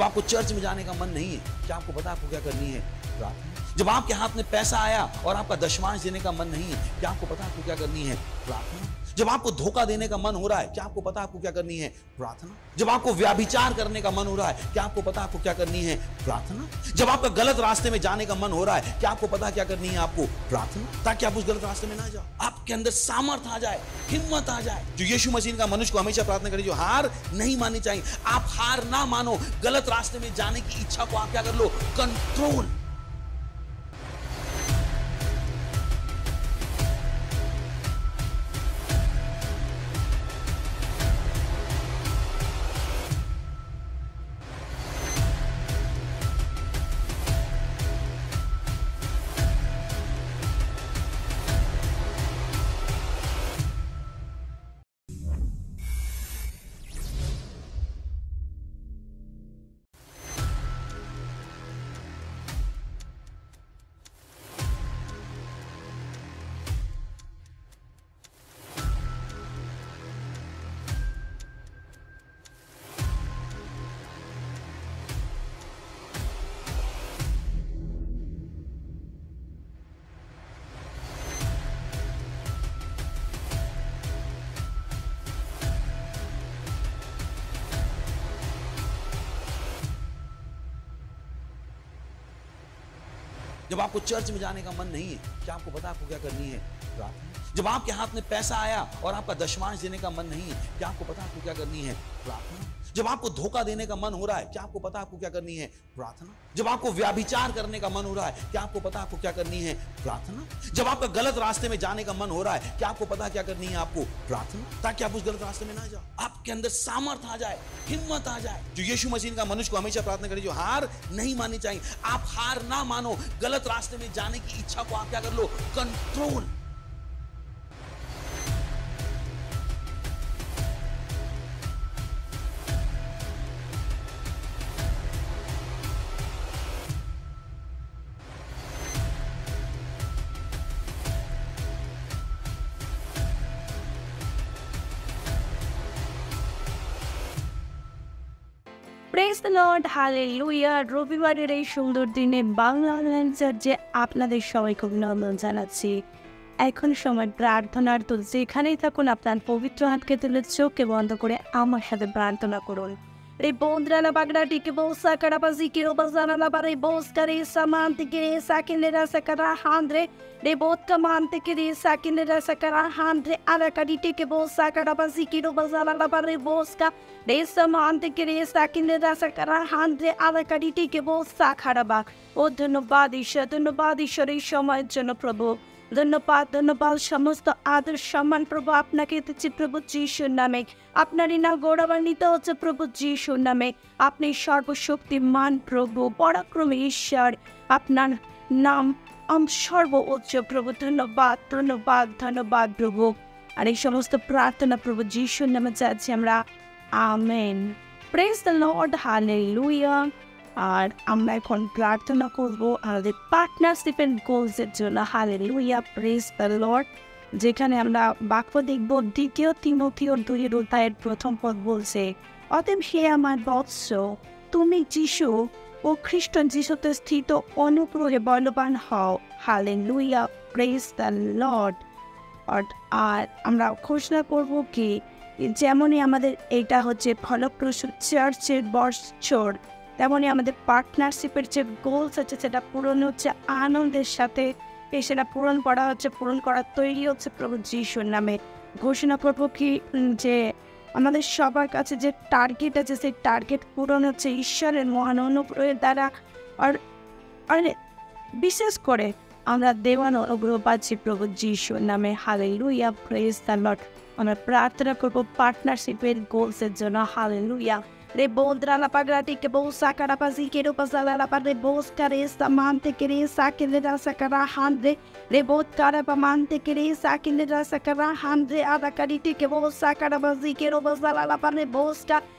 जब आपको चर्च में जाने का मन नहीं है, क्या आपको पता आपको क्या करनी है? प्रार्थना जब आपके हाथ में पैसा आया और आपका दशमांश देने का मन नहीं है, क्या आपको पता आपको क्या करनी है? प्रार्थना जब आपको धोखा देने का मन हो रहा है, क्या आपको पता आपको क्या करनी है? प्रार्थना। जब आपको व्याभिचार करने का मन हो रहा है, क्या आपको पता आपको क्या करनी है? प्रार्थना। जब आपका गलत रास्ते में जाने का मन हो रहा है, क्या आपको पता क्या करनी है आपको? प्रार्थना। ताकि आप उस गलत रास्ते में ना जाओ। आपके अंदर सामर्थ आ जाए, हिम्मत आ जाए। जो यीशु मसीह का मनुष्य को हमेशा प्रार्थना करें, जो हार नहीं माननी चाहिए। आप हार ना मानो, गलत रास्ते में जाने की इच्छा को आप क्या कर लो? कंट्रोल जब आपको चर्च में जाने का मन नहीं है, क्या आपको पता आपको क्या करनी है? प्रार्थना जब आपके हाथ में पैसा आया और आपका दशमांश देने का मन नहीं है, क्या आपको पता आपको क्या करनी है? प्रार्थना। जब आपको धोखा देने का मन हो रहा है, क्या आपको पता आपको क्या करनी है? प्रार्थना। जब आपको व्याभिचार करने का मन हो रहा है, क्या आपको पता आपको क्या करनी है? प्रार्थना। जब आपका गलत रास्ते में जाने का मन हो रहा है, क्या आपको पता क्या करनी है आपको? प्रार्थना। ताकि आप उस गलत रास्ते में ना जाओ। आपके अंदर सामर्थ आ जाए, हिम्मत आ जाए। जो यीशु मसीह का मनुष्य को हमेशा प्रार्थना करें, जो हार नहीं माननी चाहिए। आप हार ना मानो, गलत रास्ते में जाने की इच्छा को आप क्या कर लो? कंट्रोल। Praise lord hallelujah. রবিবারের এই সুন্দর দিনে বাংলা অনলাইন চার্চে আপনাদের সবাইকে অভিনন্দন জানাচ্ছি। এখন সময় প্রার্থনার তো যেখানেই থাকুন, আপনার পবিত্র হাতকে তুলে চোখকে বন্ধ করে আমার সাথে প্রার্থনা করুন। Ribondra la bagrati che bosa carapazi che robazana la bare boscare samante che sakinera sakara handre rebot kamante che sakinera sakara handre ala kadite che bosa carapazi che robazana la bare bosca re samante che sakinera sakara handre ala kadite che bosa খারাবা ও ধন্যবাদ ঈশ্বর ধন্যবাদ ঈশ্বর এই সময়ের জন্য প্রভু ধন্যবাদ ধন্যবাদ সমস্ত আদর সম্মান প্রভু আপনাকে দিচ্ছি প্রভু যিশুর নামে আপনারই নাম গৌরবান্বিত হচ্ছে প্রভু যিশুর নামে আপনি সর্বশক্তিমান প্রভু পরাক্রমী ঈশ্বর আপনার নাম সর্ব উচ্চ প্রভু ধন্যবাদ ধন্যবাদ ধন্যবাদ প্রভু আর এই সমস্ত প্রার্থনা প্রভু যিশুর নামে চাচ্ছি আমরা amen praise the lord hallelujah আর আমরা এখন প্রার্থনা করব আমাদের পার্টনারশিপের গোলসের জন্য হালেলুয়া প্রেস দ্য লর্ড যেখানে আমরা বাক্য দেখব, দ্বিতীয় তিমথীয় দুই অধ্যায়ের প্রথম পদ বলছে, অতএব হে আমার বৎস, তুমি যিশু ও খ্রিস্ট যিশুতে স্থিত অনুগ্রহে বলবান হও। Hallelujah praise the Lord আর আমরা ঘোষণা করব কি যেমনই আমাদের এটা হচ্ছে ফলপ্রসূ চার্চের বৎসর তেমনই আমাদের পার্টনারশিপের যে গোলস আছে, সেটা পূরণ হচ্ছে আনন্দের সাথে। সেটা পূরণ করা হচ্ছে, পূরণ করা তৈরি হচ্ছে প্রভু যিশুর নামে। ঘোষণা করব কি যে আমাদের সবার কাছে যে টার্গেট আছে, সেই টার্গেট পূরণ হচ্ছে ঈশ্বরের মহান অনুগ্রহের দ্বারা। আর আর বিশেষ করে আমরা দেওয়ান অনুগ্রহ পাচ্ছি প্রভু যিশুর নামে হালে লুইয়া প্রেস দ্য লর্ড আমরা প্রার্থনা করবো পার্টনারশিপের গোলসের জন্য হালে লুইয়া Rebondra la pagrati che bosa carapazi che ro pasala la parre bosca resta mante che resta che le da sakara hande rebot carapa mante che resta che le da sakara hande ada cariti che bosa carapazi che ro pasala la parre bosca resta mante che resta che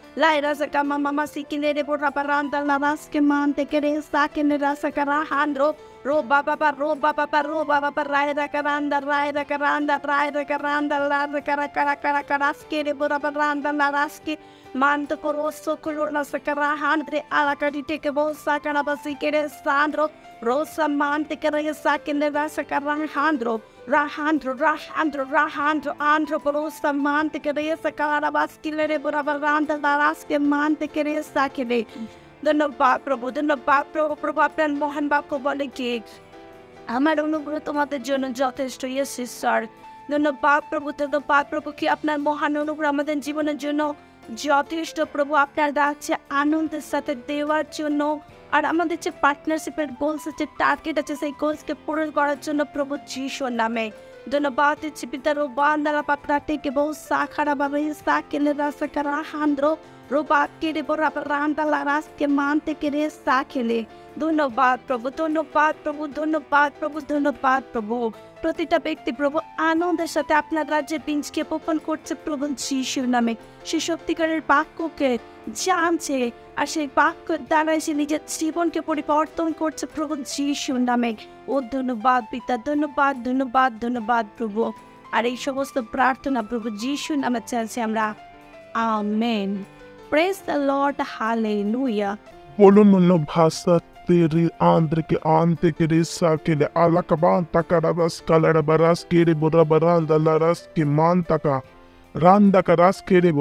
La erasa kama mama si kine de por parranda la das que mante querer saquen ba carajandro. Roba papa roba papa roba papa raida caranda raida caranda raida caranda la cara cara cara caraske de por parranda la das que mante coroso color la carajandre ala cadite que vos sacan a basiquere sandro. Rosa mante querer saquen erasa carajandro. Rahandro, Rahandro, Rahandro, Andro, Porosa, Mante, Keresa, Karabas, Kilere, Buravaranda, Laraske, Mante, Keresa, Kere. ধন্যবাদ প্রভু ধন্যবাদ প্রভু প্রভু আপনার মহান বাক্য বলে কি আমার অনুগ্রহ তোমাদের জন্য যথেষ্ট ইয়েস স্যার ধন্যবাদ প্রভু ধন্যবাদ প্রভু কি আপনার মহান অনুগ্রহ আমাদের জীবনের জন্য যথেষ্ট প্রভু আপনার রাজ্যে আনন্দের সাথে দেওয়ার জন্য আর আমাদের যে পার্টনারশিপের গোলস আছে টার্গেট আছে, সেই গোলসকে পূরণ করার জন্য প্রভু যিশুর নামে। ধন্যবাদ বাতি পিতা রো বান্দারা পাপড়াতে কে বহু সাখারা বাবা সা কেলে রাসা কারা হান্দ্রো রোবা কেড়ে বড় রান্ডা লারাস কে মানতে কেড়ে সা খেলে। ধন্যবাদ প্রভু ধন্যবাদ প্রভু ধন্যবাদ প্রভু ধন্যবাদ প্রভু। প্রতিটা ব্যক্তি প্রভু আনন্দের সাথে আপনার রাজ্যের বীজকে বপন করছে প্রভু যিশুর নামে। সে সত্যিকারের বাক্যকে জানছে আর সেই বাক্য দ্বারা সে নিজের জীবনকে পরিবর্তন করছে প্রভু যিশুর নামে। ও ধন্যবাদ পিতা, ধন্যবাদ ধন্যবাদ ধন্যবাদ প্রভু। আর এই সমস্ত প্রার্থনা প্রভু যিশুর নামে চাইছি আমরা। Amen. Praise the lord hallelujah बोलो नुनो भाषा तेरी आंध्र के आंध्र के रेसा के लिए आला कबान तका रबस कलर बरस के रे बुरा बरान दलरस के मान तका रान तका रस के रे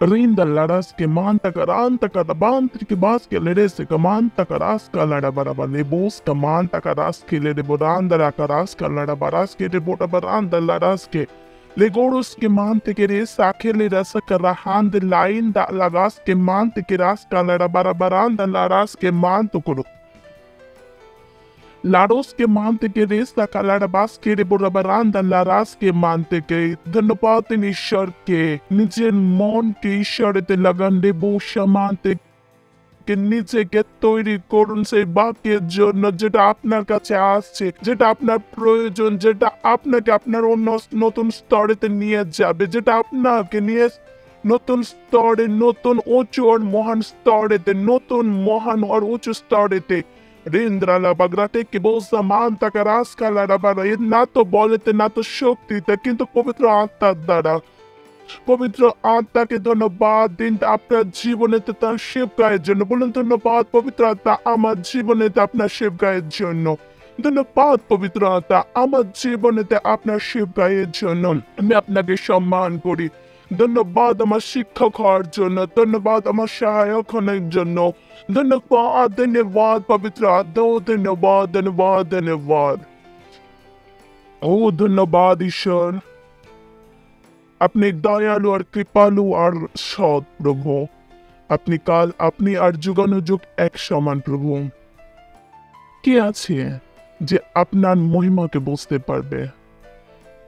rin da laras ke manta karanta kada bantri ke bas ke leres ke manta karas ka lada baraba ne bos ke manta karas ke lede bodan da karas ka lada baras ke de boda baran da laras ke legoruskemantekere sakelerasakarahan lain da laras kemantekeras kalarabarabaran da laras kemantukuru लाडोस के मानते के race ला कालाडबास के रे बुरबरान दन Laurus के मानते के धनपात निशर के निजे मौन के शर्त लगन रे बो शमानते লাগান রে বসা কে তৈরি করুন সেই বাক্যের জন্য যেটা আপনার কাছে আসছে, যেটা আপনার প্রয়োজন, যেটা আপনাকে আপনার অন্য নতুন স্তরেতে নিয়ে যাবে, যেটা আপনাকে নিয়ে নতুন স্তরে, নতুন উঁচু আর মহান স্তরেতে, নতুন মহান আর উঁচু স্তরেতে। রেন্দ্রালা বাগরাতে কে রাসকালা রাবারা এর না তো বলেতে, না তো শক্তিতে, কিন্তু পবিত্র আত্মার দ্বারা। পবিত্র আত্মাকে ধন্যবাদ দিন আপনার জীবনেতে তার সেবকায়ের জন্য বলুন ধন্যবাদ পবিত্র আত্মা আমার জীবনেতে আপনার সেবকায়ের জন্য ধন্যবাদ পবিত্র আত্মা আমার জীবনেতে আপনার সেবকায়ের জন্য আমি আপনাকে সম্মান করি ধন্যবাদ আমার শিক্ষক হওয়ার জন্য ধন্যবাদ আমার সহায়ক হওয়ার জন্য ধন্যবাদ ধন্যবাদ পবিত্র আত্মা ও ধন্যবাদ ধন্যবাদ ধন্যবাদ ও ধন্যবাদ ঈশ্বর আপনি দয়ালু আর কৃপালু আর সৎ প্রভু। আপনি কাল, আপনি আর যুগানুযুগ এক সমান প্রভু। কে আছে যে আপনার মহিমাকে বুঝতে পারবে?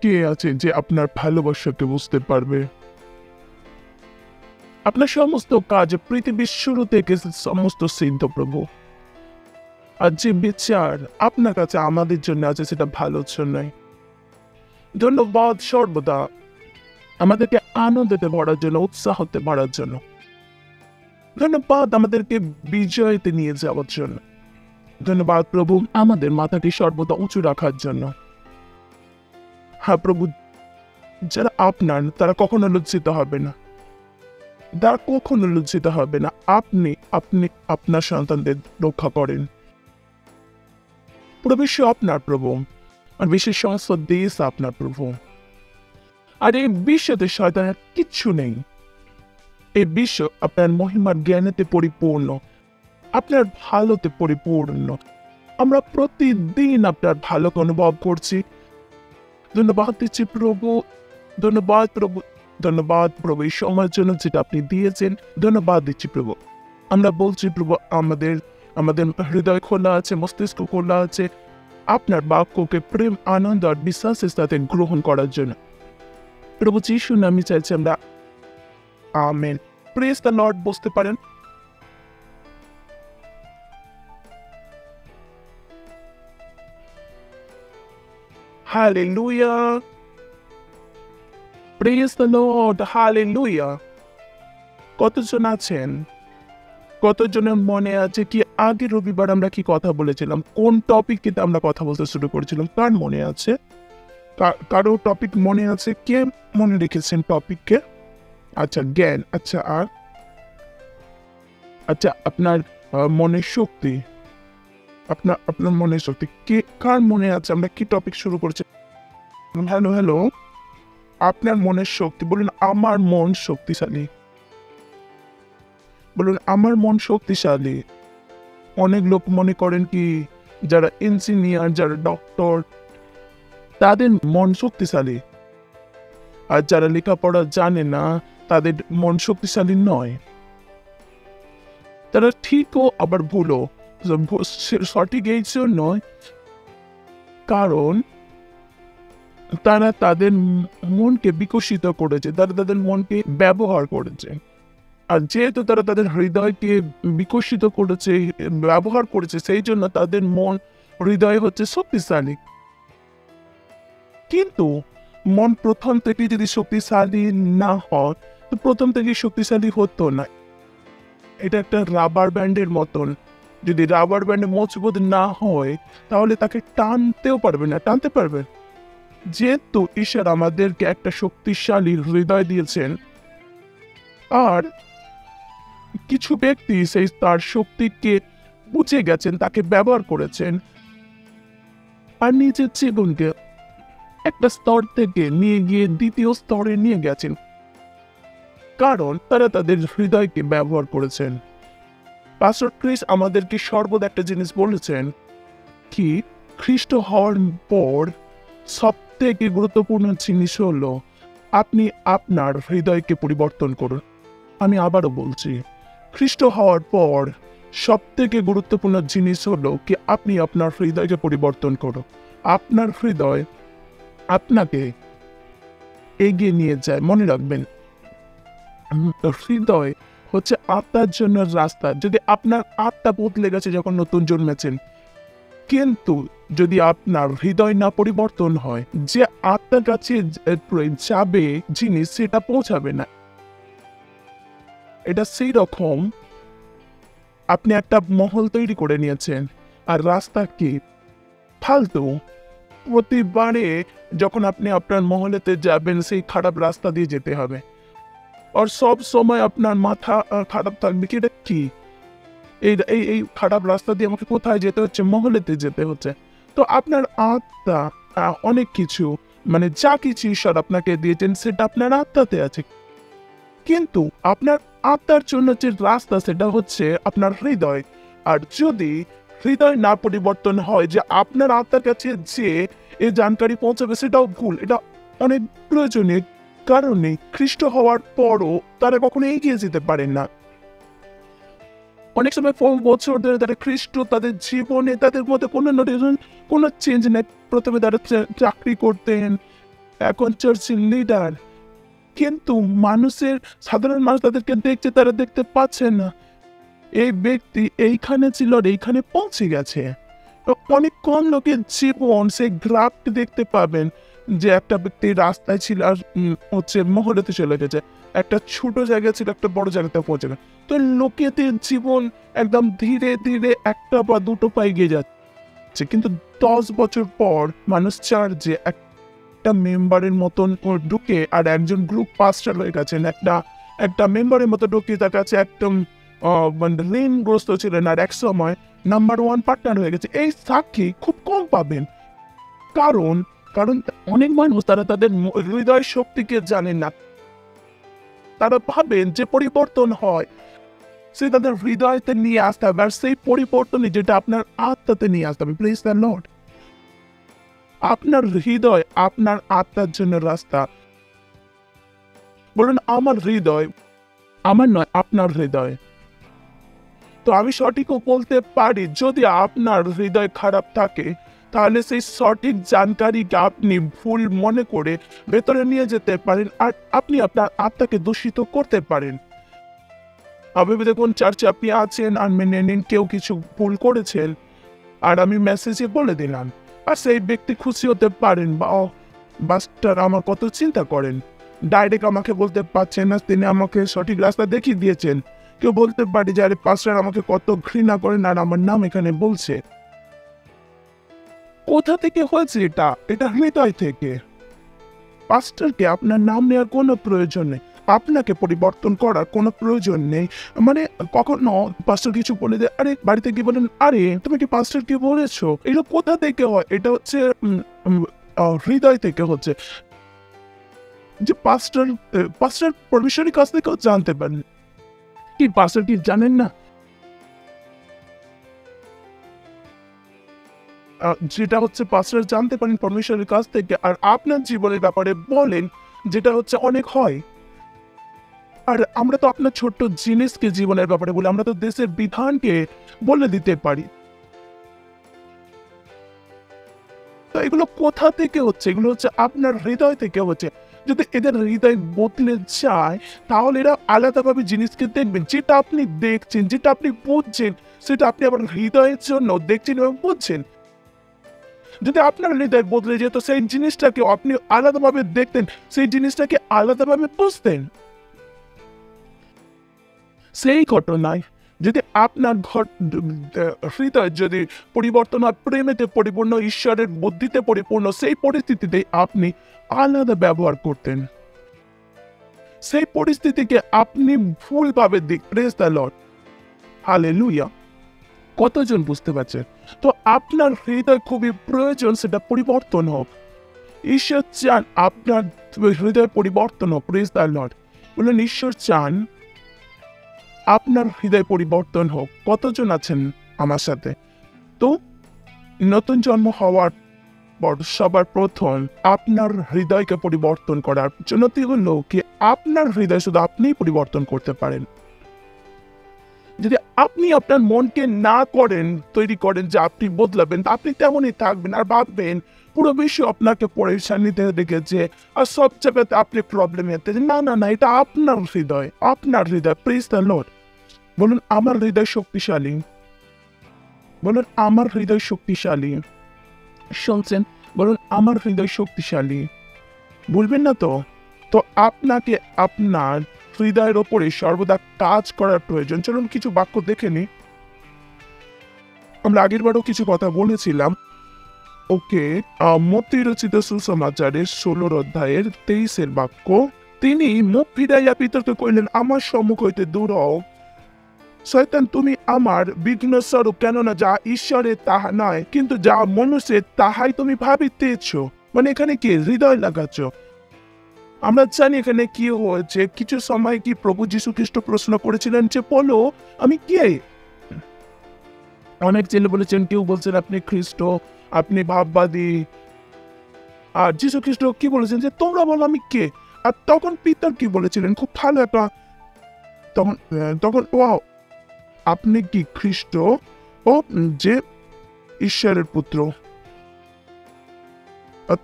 কে আছে যে আপনার ভালোবাসাকে বুঝতে পারবে? আপনার সমস্ত কাজ পৃথিবীর শুরু থেকে সমস্ত সিদ্ধ প্রভু। আর যে বিচার আপনার কাছে আমাদের জন্য আছে, সেটা ভালোর জন্যই। ধন্যবাদ সর্বদা। আমাদেরকে আনন্দতে ভরার জন্য, উৎসাহতে ভরার জন্য। ধন্যবাদ আমাদেরকে বিজয়তে নিয়ে যাওয়ার জন্য। ধন্যবাদ প্রভু, আমাদের মাথাকে সর্বদা উঁচু রাখার জন্য। হ্যাঁ প্রভু, যারা আপনার, তারা কখনো লজ্জিত হবে না। তারা কখনো লজ্জিত হবে না। আপনি আপনি আপনার সন্তানদের রক্ষা করেন। পুরো বিশ্ব আপনার প্রভু। আর বিশ্বের সমস্ত দেশ আপনার প্রভু। আর এই বিশ্বতে শয়তানের কিচ্ছু নেই। এই বিশ্ব আপনার মহিমার জ্ঞানেতে পরিপূর্ণ, আপনার ভালোতে পরিপূর্ণ। আমরা প্রতিদিন আপনার ভালোকে অনুভব করছি। ধন্যবাদ দিচ্ছি প্রভু, ধন্যবাদ প্রভু ধন্যবাদ প্রভু, এই সময়ের জন্য যেটা আপনি দিয়েছেন, ধন্যবাদ দিচ্ছি প্রভু। আমরা বলছি প্রভু, আমাদের আমাদের হৃদয় খোলা আছে, মস্তিষ্ক খোলা আছে। আপনার বাক্যকে প্রেম, আনন্দ আর বিশ্বাসের সাথে গ্রহণ করার জন্য। প্রভু যিশু নামে চাইছি আমরা। আমেন। প্রেস দ্য লর্ড বসতে পারেন। কতজন আছেন? কতজনের মনে আছে কি আগে রবিবার আমরা কি কথা বলেছিলাম? কোন টপিকে আমরা কথা বলতে শুরু করেছিলাম? কার মনে আছে? কারও টপিক মনে আছে? কে মনে রেখেছেন টপিককে আচ্ছা জ্ঞান। আচ্ছা আর? আচ্ছা আপনার মনের শক্তি। আপনার আপনার মনের শক্তি। কে, কার মনে আছে? আমরা কি টপিক শুরু করছি? হ্যালো হ্যালো আপনার মনের শক্তি। বলুন, আমার মন শক্তিশালী। বলুন, আমার মন শক্তিশালী। অনেক লোক মনে করেন কি, যারা ইঞ্জিনিয়ার যারা ডক্টর তাদের মন শক্তিশালী। আর যারা লেখাপড়া জানে না, তাদের মন শক্তিশালী নয়। তারা ঠিকও আবার ভুলও সঠিক এই জন্য কারণ তারা তাদের মনকে বিকশিত করেছে, তারা তাদের মনকে ব্যবহার করেছে। আর যেহেতু তারা তাদের হৃদয়কে বিকশিত করেছে, ব্যবহার করেছে, সেই জন্য তাদের মন, হৃদয় হচ্ছে শক্তিশালী। কিন্তু মন প্রথম থেকে যদি শক্তিশালী না হয়, তো প্রথম থেকে শক্তিশালী হতো না। এটা একটা রাবার ব্যান্ডের মতন। যদি রাবার ব্যান্ড মজবুত না হয়, তাহলে তাকে টানতেও পারবে না। টানতে পারবে। যেহেতু ঈশ্বর আমাদেরকে একটা শক্তিশালী হৃদয় দিয়েছেন, আর কিছু ব্যক্তি সেই তার শক্তিকে বুঝে গেছেন, তাকে ব্যবহার করেছেন, আর নিজের জীবনকে একটা স্তর থেকে নিয়ে গিয়ে দ্বিতীয় স্তরে নিয়ে গেছেন। কারণ তারা তাদের হৃদয়কে ব্যবহার করেছেন। পাস্টর ক্রিস আমাদেরকে সর্বদা একটা জিনিস বলেছেন কি, খ্রিস্ট হওয়ার পর সব থেকে গুরুত্বপূর্ণ জিনিস হলো, আপনি আপনার হৃদয়কে পরিবর্তন করুন। আমি আবারও বলছি, খ্রিস্ট হওয়ার পর সব থেকে গুরুত্বপূর্ণ জিনিস হলো কি, আপনি আপনার হৃদয়কে পরিবর্তন করুন। আপনার হৃদয় আপনাকে এগিয়ে নিয়ে যায়। মনে রাখবেন হৃদয় হচ্ছে আত্মার জন্য রাস্তা। যদি আপনার আত্মা বদলে গেছে যখন নতুন জন্মেছেন, কিন্তু যদি আপনার হৃদয় না পরিবর্তন হয়, যে আত্মার কাছে যাবে জিনিস সেটা পৌঁছাবে না। এটা সেই রকম আপনি একটা মহল তৈরি করে নিয়েছেন, আর রাস্তা কি? ফালতু। প্রতিবারে যখন আপনি আপনার মহলেতে যাবেন, সেই খারাপ রাস্তা দিয়ে যেতে হবে। আর সব সময় আপনার মাথা খারাপ থাকবে কি? এটা কি? এই এই খারাপ রাস্তা দিয়ে আমাকে কোথায় যেতে হচ্ছে? মহলেতে যেতে হচ্ছে। তো আপনার আত্মা অনেক কিছু মানে যা কিছু ঈশ্বর আপনাকে দিয়েছেন, সেটা আপনার আত্মাতে আছে। কিন্তু আপনার আত্মার জন্য যে রাস্তা, সেটা হচ্ছে আপনার হৃদয়। আর যদি হৃদয় না পরিবর্তন হয় যে আপনার আত্মার কাছে যে এই জানকারি পৌঁছাবে সেটাও ভুল। এটা অনেক প্রয়োজনীয় কারণে খ্রিস্ট হওয়ার পরও তারা কখনো এগিয়ে যেতে পারেন না। অনেক সময় বহু বছর ধরে তারা খ্রিস্ট, তাদের জীবনে তাদের মধ্যে কোনো নোটিফিকেশন কোনো চেঞ্জ নেই। প্রথমে তারা চাকরি করতেন, এখন চার্চের লিডার কিন্তু মানুষের, সাধারণ মানুষ তাদেরকে দেখছে, তারা দেখতে পাচ্ছে না। এই ব্যক্তি এইখানে ছিল এইখানে পৌঁছে গেছে। অনেক কম লোকের জীবন সেই গ্রাফটি দেখতে পাবেন যে একটা ব্যক্তি রাস্তায় ছিল আর হচ্ছে মহলেতে চলে গেছে। একটা ছোট জায়গা ছিল, একটা বড় জায়গাতে পৌঁছে গেছে। তো লোকেদের জীবন একদম ধীরে ধীরে একটা বা দুটো পা এগিয়ে যাচ্ছে। কিন্তু দশ বছর পর মানুষ চার যে একটা মেম্বারের মতন ঢুকে আর একজন গ্রুপ পাস্টার হয়ে গেছেন। একটা একটা মেম্বারের মতো ঢুকে তার কাছে একদম মানে ঋণগ্রস্ত ছিলেন আর এক সময় নাম্বার ওয়ান পার্টনার হয়ে গেছে। এই সাক্ষী খুব কম পাবেন। কারণ কারণ অনেক মানুষ তারা তাদের হৃদয় শক্তিকে জানেন না। তারা ভাবেন যে পরিবর্তন হয়। সে তাদের হৃদয়তে নিয়ে আসতে হবে। আর সেই পরিবর্তনই যেটা আপনার আত্মাতে নিয়ে আসতে হবে। প্লিজ দ্য লর্ড আপনার হৃদয় আপনার আত্মার জন্য রাস্তা। বলুন, আমার হৃদয় আমার নয়, আপনার হৃদয়। তো আমি সঠিকও বলতে পারি, যদি আপনার হৃদয় খারাপ থাকে, তাহলে সেই সঠিক জানকারিকে আপনি ভুল মনে করে ভেতরে নিয়ে যেতে পারেন আর আপনি আপনার আত্মাকে দূষিত করতে পারেন। আমি দেখুন, চার্চে আপনি আছেন আর মেনে নিন, কেউ কিছু ভুল করেছেন। আর আমি মেসেজে বলে দিলাম, আর সেই ব্যক্তি খুশি হতে পারেন বা বাস্টার আমার কত চিন্তা করেন। ডাইরেক্ট আমাকে বলতে পারছেন না, তিনি আমাকে সঠিক রাস্তা দেখিয়ে দিয়েছেন। কেউ বলতে পারে যে, আরে পাস্টার আমাকে কত ঘৃণা করেন আর আমার নাম এখানে বলছে। কোথা থেকে হয়েছে এটা? এটা হৃদয় থেকে। পাস্টারকে আপনার নাম নেওয়ার কোনো প্রয়োজন নেই। আপনাকে পরিবর্তন করার কোনো প্রয়োজন নেই। মানে কখনো পাস্টার কিছু বলে দেয়, আরে, বাড়িতে গিয়ে বলেন, আরে, তুমি কি পাস্টার কি বলেছ? এটা কোথা থেকে হয়? এটা হচ্ছে হৃদয় থেকে হচ্ছে। যে পাস্টার পাস্টার পরমেশ্বরের কাছ থেকেও জানতে পারেন। কি পাস্টার কি জানেন না? যেটা হচ্ছে পাস্টার জানতে পারেন পরমেশ্বরের কাছ থেকে, আর আপনার জীবনের ব্যাপারে বলেন যেটা হচ্ছে অনেক হয়। আর আমরা তো আপনার ছোট্ট জিনিসকে জীবনের ব্যাপারে বলি, আমরা তো দেশের বিধানকে বলে দিতে পারি। তো এগুলো কোথা থেকে হচ্ছে? এগুলো হচ্ছে আপনার হৃদয় থেকে হচ্ছে। যদি এদের হৃদয় বদলে যায়, তাহলে এরা আলাদাভাবে জিনিসকে দেখবেন। যেটা আপনি দেখছেন, যেটা আপনি বুঝছেন, সেটা আপনি আবার হৃদয়ের জন্য দেখছেন এবং বুঝছেন। যদি আপনার হৃদয় বদলে যেত, সেই জিনিসটাকে আপনি আলাদাভাবে দেখতেন, সেই জিনিসটাকে আলাদাভাবে বুঝতেন। সেই ঘটনায় যদি আপনার ঘর, হৃদয় যদি পরিবর্তন হয় প্রেমেতে পরিপূর্ণ, ঈশ্বরের বুদ্ধিতে পরিপূর্ণ, সেই পরিস্থিতিতে আপনি আলাদা ব্যবহার করতেন। সেই পরিস্থিতিকে আপনি ভুলভাবে দিক প্রেস দ্য লর্ড হালে লুইয়া কতজন বুঝতে পারছেন? তো আপনার হৃদয় খুবই প্রয়োজন, সেটা পরিবর্তন হোক। ঈশ্বর চান আপনার হৃদয় পরিবর্তন হোক প্রেস দ্য লর্ড বললেন ঈশ্বর চান আপনার হৃদয় পরিবর্তন হোক, কতজন আছেন আমার সাথে? তো, নতুন জন্ম হওয়ার পর সবার প্রথম আপনার হৃদয়কে পরিবর্তন করার জন্য হলো কি আপনার হৃদয় শুধু আপনিই পরিবর্তন করতে পারেন। যদি আপনি আপনার মনকে না করেন, তৈরি করেন যে আপনি বদলাবেন, আপনি তেমনই থাকবেন আর ভাববেন পুরো বিশ্ব আপনাকে পরেশানিতে রেখেছে আর সব জায়গাতে আপনি প্রবলেম প্রবলেমে না না না, এটা আপনার হৃদয় আপনার হৃদয় প্রিজ দ্য লর্ড বলুন, আমার হৃদয় শক্তিশালী। বলুন, আমার হৃদয় শক্তিশালী। শুনছেন? বলুন, আমার হৃদয় শক্তিশালী। বলবেন না তো? তো আপনাকে আপনার হৃদয়ের ওপরে সর্বদা কাজ করার প্রয়োজন। চলুন, কিছু বাক্য দেখে নি আমরা আগের বারও কিছু কথা বলেছিলাম। ওকে মতি রচিত সুসমাচারের ষোলোর অধ্যায়ের তেইশের বাক্য। তিনি মুখ ফিরাইয়া পিতরকে কইলেন আমার সম্মুখ হইতে দূর শয়তান, তুমি আমার বিঘ্ন স্বরূপ, কেননা যা ঈশ্বরের তাহা নয়, কিন্তু যা মনুষ্যের তাহাই তুমি ভাবিতেছ। মানে এখানে কি হৃদয় লাগাচ্ছ? আমরা জানি এখানে কি হয়েছে। কিছু সময় কি প্রভু যীশু খ্রিস্ট প্রশ্ন করেছিলেন যে, বলো, আমি কে? অনেক ছেলে বলেছেন, কেউ বলছেন আপনি খ্রিস্ট। আপনি ভাববাদী আর যীশু খ্রিস্ট কি বলেছেন যে, তোমরা বলো আমি কে? আর তখন পিতার কি বলেছিলেন? খুব ভালো একটা। তখন তখন ও আপনি কি খ্রিস্ট? ও, যে ঈশ্বরের পুত্র।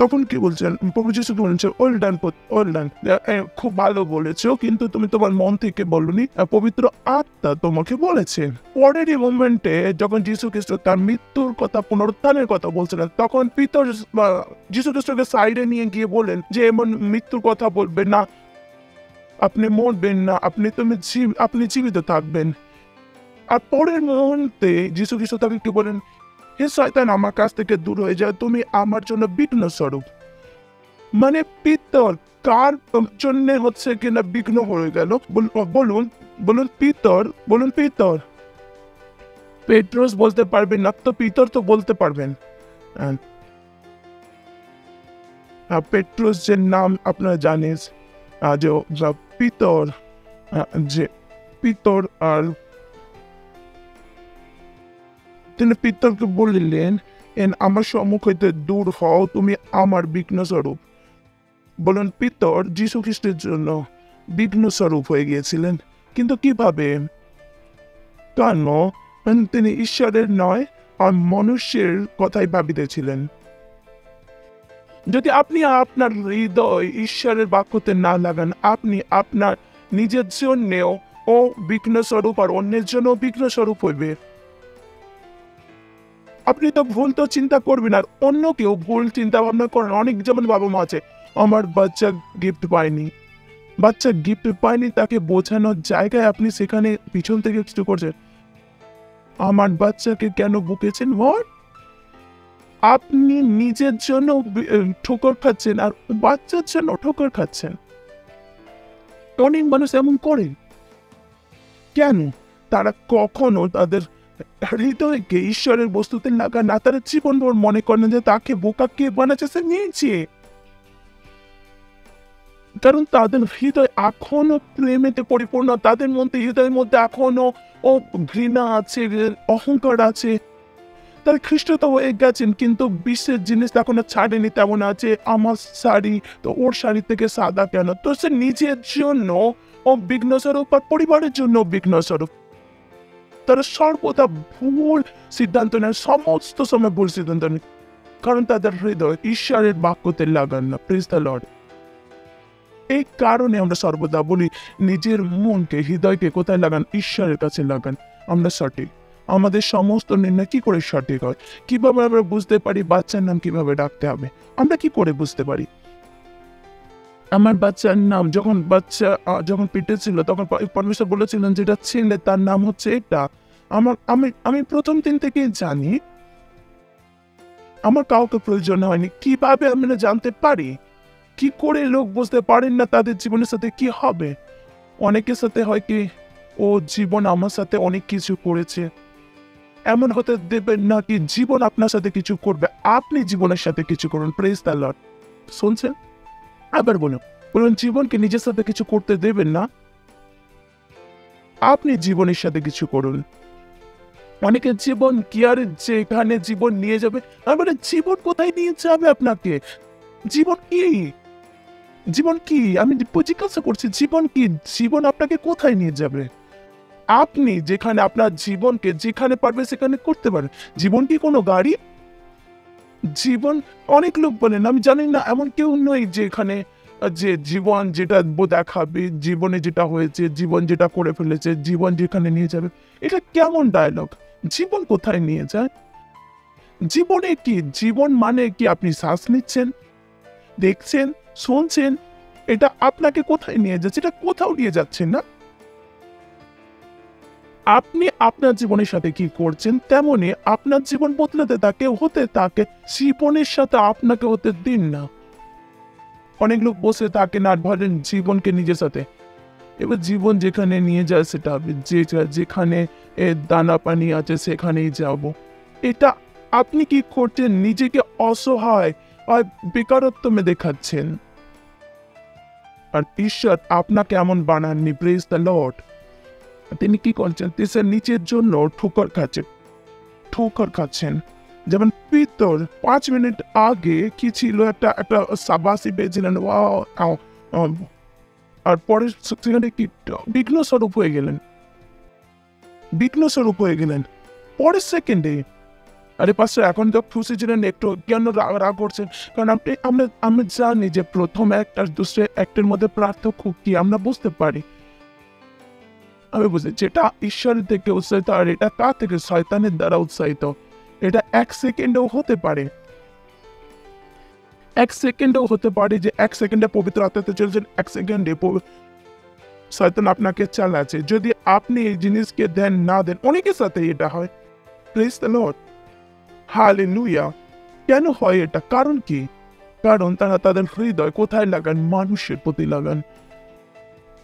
তখন কি বলছেন প্রভু যিশু বলছেন ওয়েল ডান ওয়েল ডান খুব ভালো বলেছ, কিন্তু তুমি তোমার মন থেকে বলনি পবিত্র আত্মা তোমাকে বলেছে। পরের মোমেন্টে যখন যিশু খ্রিস্ট তার মৃত্যুর কথা, পুনরুত্থানের কথা বলছিলেন তখন পিতর যিশু খ্রিস্টকে সাইডে নিয়ে গিয়ে বলেন যে, এমন মৃত্যুর কথা বলবে না। আপনি মরবেন না, আপনি তুমি আপনি জীবিত থাকবেন। আর পরের মুহূর্তে যিশু খ্রিস্ট তাকে কি বলেন? হে শয়তান আমার কাছ থেকে দূর হয়ে যায় তুমি আমার জন্য বিঘ্ন স্বরূপ মানে পিতর কার জন্য হচ্ছে কিনা বিঘ্ন হয়ে গেল বল- বলুন বলুন পিতর বলুন পিতর পেট্রোস বলতে পারবেন না তো পিতর তো বলতে পারবেন আহ, আহ, পেট্রোস যে নাম আপনারা জানেন আহ, যে যা পিতর আহ, যে পিতর আর তিনি পিতরকে বলিলেন, এন আমার সম্মুখ হইতে দূর হও, তুমি আমার বিঘ্ন স্বরূপ বলুন, পিতর যীশু খ্রিস্টের জন্য বিঘ্ন স্বরূপ হয়ে গিয়েছিলেন। কিন্তু কীভাবে? কেন? তিনি ঈশ্বরের নয়, আর মনুষ্যের কথাই ভাবিতেছিলেন। যদি আপনি আপনার হৃদয় ঈশ্বরের বাক্যতে না লাগান, আপনি আপনার নিজের জন্যেও ও বিঘ্ন স্বরূপ আর অন্যের জন্য বিঘ্ন স্বরূপ হইবে। আপনি তো ভুল তো চিন্তা করবেন, আর অন্য কেউ ভুল চিন্তা ভাবনা করেন অনেক যেমন বাবা মা আছে। আমার বাচ্চা গিফট পায়নি। বাচ্চা গিফট পায়নি, তাকে বোঝানোর জায়গায় আপনি সেখানে পিছন থেকে কিছু করছেন। আমার বাচ্চাকে কেন বুকেছেন হোয়াট আপনি নিজের জন্য ঠোকর খাচ্ছেন, আর বাচ্চার জন্য ঠোকর খাচ্ছেন। অনেক মানুষ এমন করে। কেন? তারা কখনো তাদের হৃদয়কে ঈশ্বরের বস্তুতে লাগান না তারা জীবনভর মনে করেন যে তাকে বোকা কে বানাচ্ছে নিয়েছে? কারণ তাদের হৃদয় এখনও প্রেমেতে পরিপূর্ণ, তাদের মধ্যে, হৃদয়ের মধ্যে এখনও, ও ঘৃণা আছে, অহংকার আছে। তারা খ্রিস্টতা হয়ে গেছেন, কিন্তু বিশ্বের জিনিস এখনও ছাড়েনি, তেমন আছে আমার শাড়ি, তো ওর শাড়ি থেকে সাদা কেন? তো সে নিজের জন্য, ও বিঘ্ন স্বরূপ আর পরিবারের জন্য বিঘ্ন স্বরূপ তারা সর্বদা ভুল সিদ্ধান্ত নেয়, সমস্ত সময় ভুল সিদ্ধান্ত নেয়। কারণ তাদের হৃদয় ঈশ্বরের বাক্যতে লাগান না। দ্য লর্ড এই কারণে আমরা সর্বদা বলি, নিজের মনকে, হৃদয়কে কোথায় লাগান? ঈশ্বরের কাছে লাগান। আমরা সঠিক। আমাদের সমস্ত নির্ণয় কি করে সঠিক হয়? কীভাবে আমরা বুঝতে পারি বাচ্চার নাম কীভাবে ডাকতে হবে? আমরা কি করে বুঝতে পারি? আমার বাচ্চার নাম, যখন বাচ্চা যখন পেটে ছিল, তখন পরমেশ্বর বলেছিলেন যেটা ছেলে, তার নাম হচ্ছে এটা। আমার, আমি আমি প্রথম দিন থেকেই জানি আমার কাউকে প্রয়োজন হয়নি। কীভাবে জানতে পারি? কি করে লোক বুঝতে পারেন না তাদের জীবনের সাথে কি হবে? অনেকের সাথে হয় কি, ও জীবন আমার সাথে অনেক কিছু করেছে। এমন হতে দেবেন না কি, জীবন আপনার সাথে কিছু করবে। আপনি জীবনের সাথে কিছু করুন। প্রেস দ্য লর্ড শুনছেন? আবার বলুন বলুন, জীবনকে নিজের সাথে কিছু করতে দেবেন না? আপনি জীবনের সাথে কিছু করুন। অনেকের জীবন কি আর যেখানে জীবন নিয়ে যাবে বলি, জীবন কোথায় নিয়ে যাবে আপনাকে? জীবন কি? জীবন কি? আমি জিজ্ঞাসা করছি জীবন কি? জীবন আপনাকে কোথায় নিয়ে যাবে? আপনি যেখানে আপনার জীবনকে যেখানে পারবে সেখানে করতে পারেন। জীবন কি কোনো গাড়ি? জীবন অনেক লোক বলেন আমি জানি না এমন কেউ নই যেখানে যে জীবন যেটা দেখাবে জীবনে যেটা হয়েছে জীবন যেটা করে ফেলেছে জীবন যেখানে নিয়ে যাবে। এটা কেমন ডায়লগ জীবন কোথায় নিয়ে যায়? জীবনে কি, জীবন মানে কি আপনি শ্বাস নিচ্ছেন, দেখছেন, শুনছেন? এটা আপনাকে কোথায় নিয়ে যাচ্ছে? এটা কোথাও নিয়ে যাচ্ছেন না। আপনি আপনার জীবনের সাথে কি করছেন তেমনি আপনার জীবন বদলাতে তাকে হতে তাকে জীবনের সাথে আপনাকে হতে দিন না। অনেক লোক বসে তাকে না ভাবেন জীবনকে নিজের সাথে এবার জীবন যেখানে নিয়ে যায় সেটা যে যেখানে দানা পানি আছে সেখানেই যাব। এটা আপনি কি করছেন? নিজেকে অসহায় আর বেকারত্ব মে দেখাচ্ছেন। আর ঈশ্বর আপনাকে এমন বানাননি প্রেজ দ্য লর্ড তিনি কি করছেন? সে নিচের জন্য ঠোকর খাচ্ছেন। ঠোকর খাচ্ছেন। যেমন পিতর, পাঁচ মিনিট আগে কি ছিল? একটা একটা সাবাসি পেয়েছিলেন। ওয়াও। আর পরে সেখানে কি বিঘ্ন স্বরূপ হয়ে গেলেন। বিঘ্ন স্বরূপ হয়ে গেলেন। পরের সেকেন্ডে আরে পাশে এখন তো খুশি ছিলেন একটু কেন রাগ করছেন। কারণ আপনি আমরা আমরা জানি যে প্রথম অ্যাক্ট আর দুসরে অ্যাক্টের মধ্যে পার্থক্য কি, আমরা বুঝতে পারি। আমি বুঝি, যেটা ঈশ্বরের থেকে উৎসাহিত আর এটা কার থেকে শয়তানের দ্বারা উৎসাহিত। এটা এক সেকেন্ডেও হতে পারে। এক সেকেন্ডেও হতে পারে যে এক সেকেন্ডে পবিত্র আত্মাতে চলছেন, এক সেকেন্ডে শয়তান আপনাকে চালাচ্ছে। যদি আপনি এই জিনিসকে দেন, না দেন, অনেকের সাথে এটা হয়। প্রেস লর্ড হালেলুয়া কেন হয় এটা? কারণ কি? কারণ তারা তাদের হৃদয় কোথায় লাগান? মানুষের প্রতি লাগান।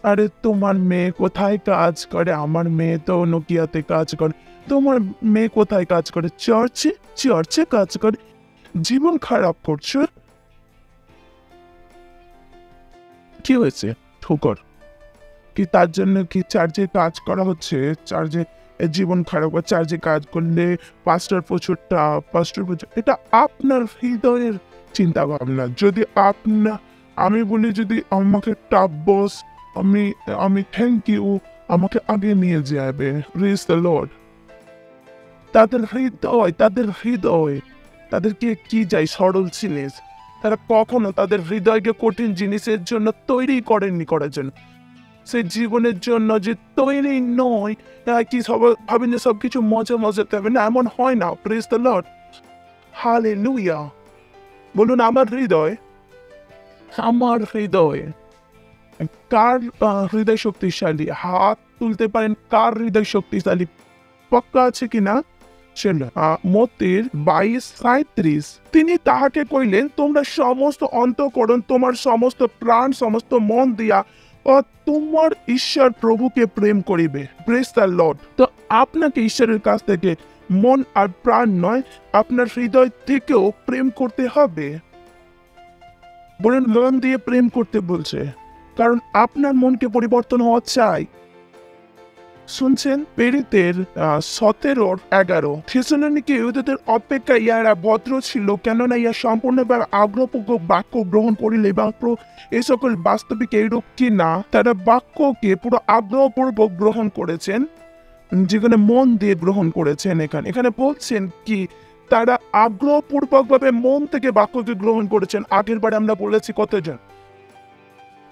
আরে, তোমার মেয়ে কোথায় কাজ করে? আমার মেয়ে তো নোকিয়াতে কাজ করে। তোমার মেয়ে কোথায় কাজ করে? চার্চে? চার্চে কাজ করে। জীবন খারাপ করছ। কি হয়েছে? ঠোকর। কি তার জন্য কি চার্জে কাজ করা হচ্ছে? চার্জে জীবন খারাপ বা চার্জে কাজ করলে পাঁচটার প্রচুর প্রচুরটা পাঁচটার প্রচুর, এটা আপনার হৃদয়ের চিন্তা ভাবনা যদি আপনার আমি বলি যদি আমাকে টাপ বস আমি আমি থ্যাংক ইউ আমাকে আগে নিয়ে যাবে। রিস দ্য লর্ড তাদের হৃদয় তাদের হৃদয়, তাদেরকে কি চাই সরল জিনিস? তারা কখনো তাদের হৃদয়কে কঠিন জিনিসের জন্য তৈরি করেননি করার জন্য। সে জীবনের জন্য যে তৈরি নয় কি সব ভাবেন যে সব কিছু মজা মজাতে হবে? না, এমন হয় না। প্রেস দ্য লর্ড হালে লুইয়া বলুন, আমার হৃদয় আমার হৃদয়, কার হৃদয় শক্তিশালী? হাত তুলতে পারেন, কার হৃদয় শক্তিশালী? পক্কা আছে কিনা? ছিল মতির বাইশ সাঁত্রিশ তিনি তাহাকে কইলেন, তোমরা সমস্ত অন্তকরণ, তোমার সমস্ত প্রাণ, সমস্ত মন দিয়া তোমার ঈশ্বর প্রভুকে প্রেম করিবে। প্রেস দ্য লর্ড তো আপনাকে ঈশ্বরের কাছ থেকে মন আর প্রাণ নয়, আপনার হৃদয় থেকেও প্রেম করতে হবে। বলেন মন দিয়ে প্রেম করতে বলছে। কারণ আপনার মনকে পরিবর্তন হওয়া চাই। শুনছেন পেরিতের সতেরোর এগারো। থেসলোনিকে ইহুদিদের অপেক্ষা ইয়ারা ভদ্র ছিল, কেননা ইয়া সম্পূর্ণভাবে আগ্রহপূর্বক বাক্য গ্রহণ করিলে এবং এই সকল বাস্তবিক এইরূপ কি না, তারা বাক্যকে পুরো আগ্রহপূর্বক গ্রহণ করেছেন। যেখানে মন দিয়ে গ্রহণ করেছেন এখানে। এখানে বলছেন কি, তারা আগ্রহপূর্বকভাবে মন থেকে বাক্যকে গ্রহণ করেছেন। আগের বারে আমরা বলেছি কতজন?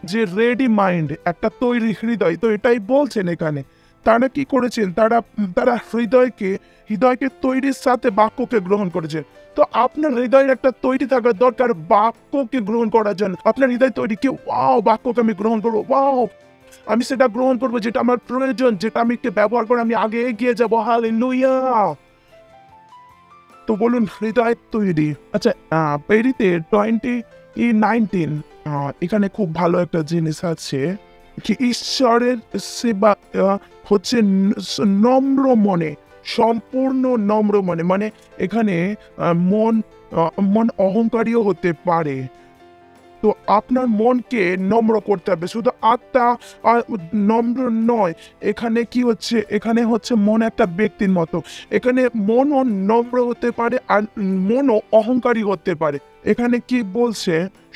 যে রেডি মাইন্ড একটা তৈরি হৃদয়। তো এটাই বলছেন এখানে। তারা কি করেছেন? তারা তারা হৃদয়কে হৃদয়কে তৈরির সাথে বাক্যকে গ্রহণ করেছে। তো আপনার হৃদয়ের একটা তৈরি থাকার দরকার বাক্যকে গ্রহণ করার জন্য। আপনার হৃদয় তৈরি কি? ওয়াও, বাক্যকে আমি গ্রহণ করব, ওয়াও। আমি সেটা গ্রহণ করব যেটা আমার প্রয়োজন, যেটা আমি একটু ব্যবহার করে আমি আগে এগিয়ে যাব। হাল তো বলুন, হৃদয় তৈরি। আচ্ছা পেরিতে টোয়েন্টি নাইনটিন এখানে খুব ভালো একটা জিনিস আছে কি, ঈশ্বরের সেবা হচ্ছে নম্র মনে, সম্পূর্ণ নম্র মনে মানে এখানে মন মন অহংকারীও হতে পারে। তো আপনার মনকে নম্র করতে হবে, শুধু আত্মা নম্র নয়, এখানে কি হচ্ছে, এখানে হচ্ছে মন একটা ব্যক্তির মতো। এখানে মনও নম্র হতে পারে আর মনও অহংকারী হতে পারে। এখানে কি বলছে,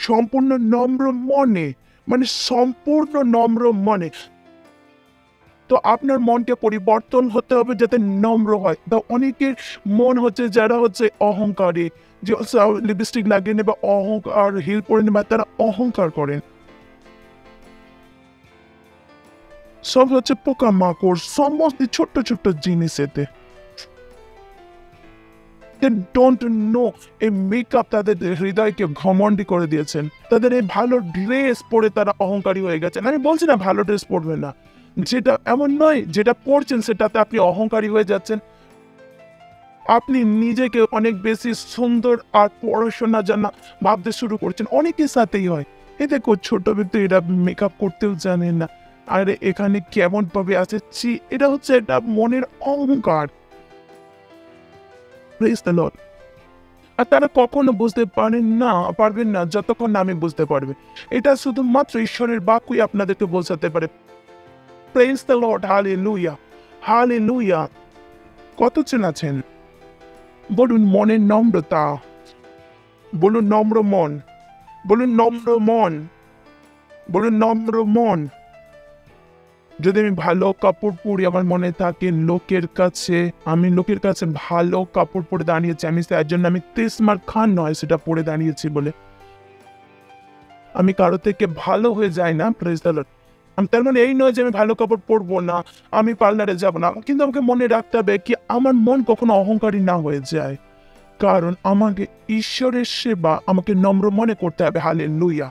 সম্পূর্ণ নম্র মনে মানে সম্পূর্ণ নম্র মনে। তো আপনার মনকে পরিবর্তন হতে হবে যাতে নম্র হয়। তো অনেকের মন হচ্ছে যারা হচ্ছে অহংকারী, যে লিপস্টিক লাগিয়ে নেবে, অহংকার হিল পরে নেবে, তারা অহংকার করেন। সব হচ্ছে পোকামাকড়, সমস্ত ছোট্ট ছোট্ট জিনিস এতে। They don't know এই মেকআপ তাদের হৃদয়কে ঘমন্ডি করে দিয়েছেন। তাদের এই ভালো ড্রেস পরে তারা অহংকারী হয়ে গেছেন। আমি বলছি না ভালো ড্রেস পরবে না। যেটা এমন নয়, যেটা পড়ছেন সেটাতে আপনি অহংকারী হয়ে যাচ্ছেন। আপনি নিজেকে অনেক বেশি সুন্দর আর পড়াশোনা জানা ভাবতে শুরু করছেন। অনেকের সাথেই হয়। এ দেখো, ছোট ব্যক্তি এরা মেকআপ করতেও জানে না। আর, এখানে কেমন ভাবে আসেছি এটা হচ্ছে একটা মনের অহংকার. আর তারা কখনো বুঝতে পারেন না, পারবেন না, যতক্ষণ না আমি বুঝতে পারবে। এটা শুধুমাত্র ঈশ্বরের বাক্যই আপনাদেরকে বোঝাতে পারে। প্রেস দ্য লর্ড হালে লুইয়া হালে লুইয়া কতজন আছেন? বলুন মনের নম্রতা, বলুন নম্র মন, বলুন নম্র মন, বলুন নম্র মন। যদি আমি ভালো কাপড় পরি, আমার মনে থাকে লোকের কাছে, আমি লোকের কাছে ভালো কাপড় পরে দাঁড়িয়েছি, আমি তার জন্য আমি তেসমার খান নয়, সেটা পরে দাঁড়িয়েছি বলে। আমি কারও থেকে ভালো হয়ে যাই না প্রেস দ্য লর্ড তার মানে এই নয় যে আমি ভালো কাপড় পরবো না, আমি পার্লারে যাব না। কিন্তু আমাকে মনে রাখতে হবে কি আমার মন কখনো অহংকারী না হয়ে যায়। কারণ আমাকে ঈশ্বরের সেবা আমাকে নম্র মনে করতে হবে। হালে লুইয়া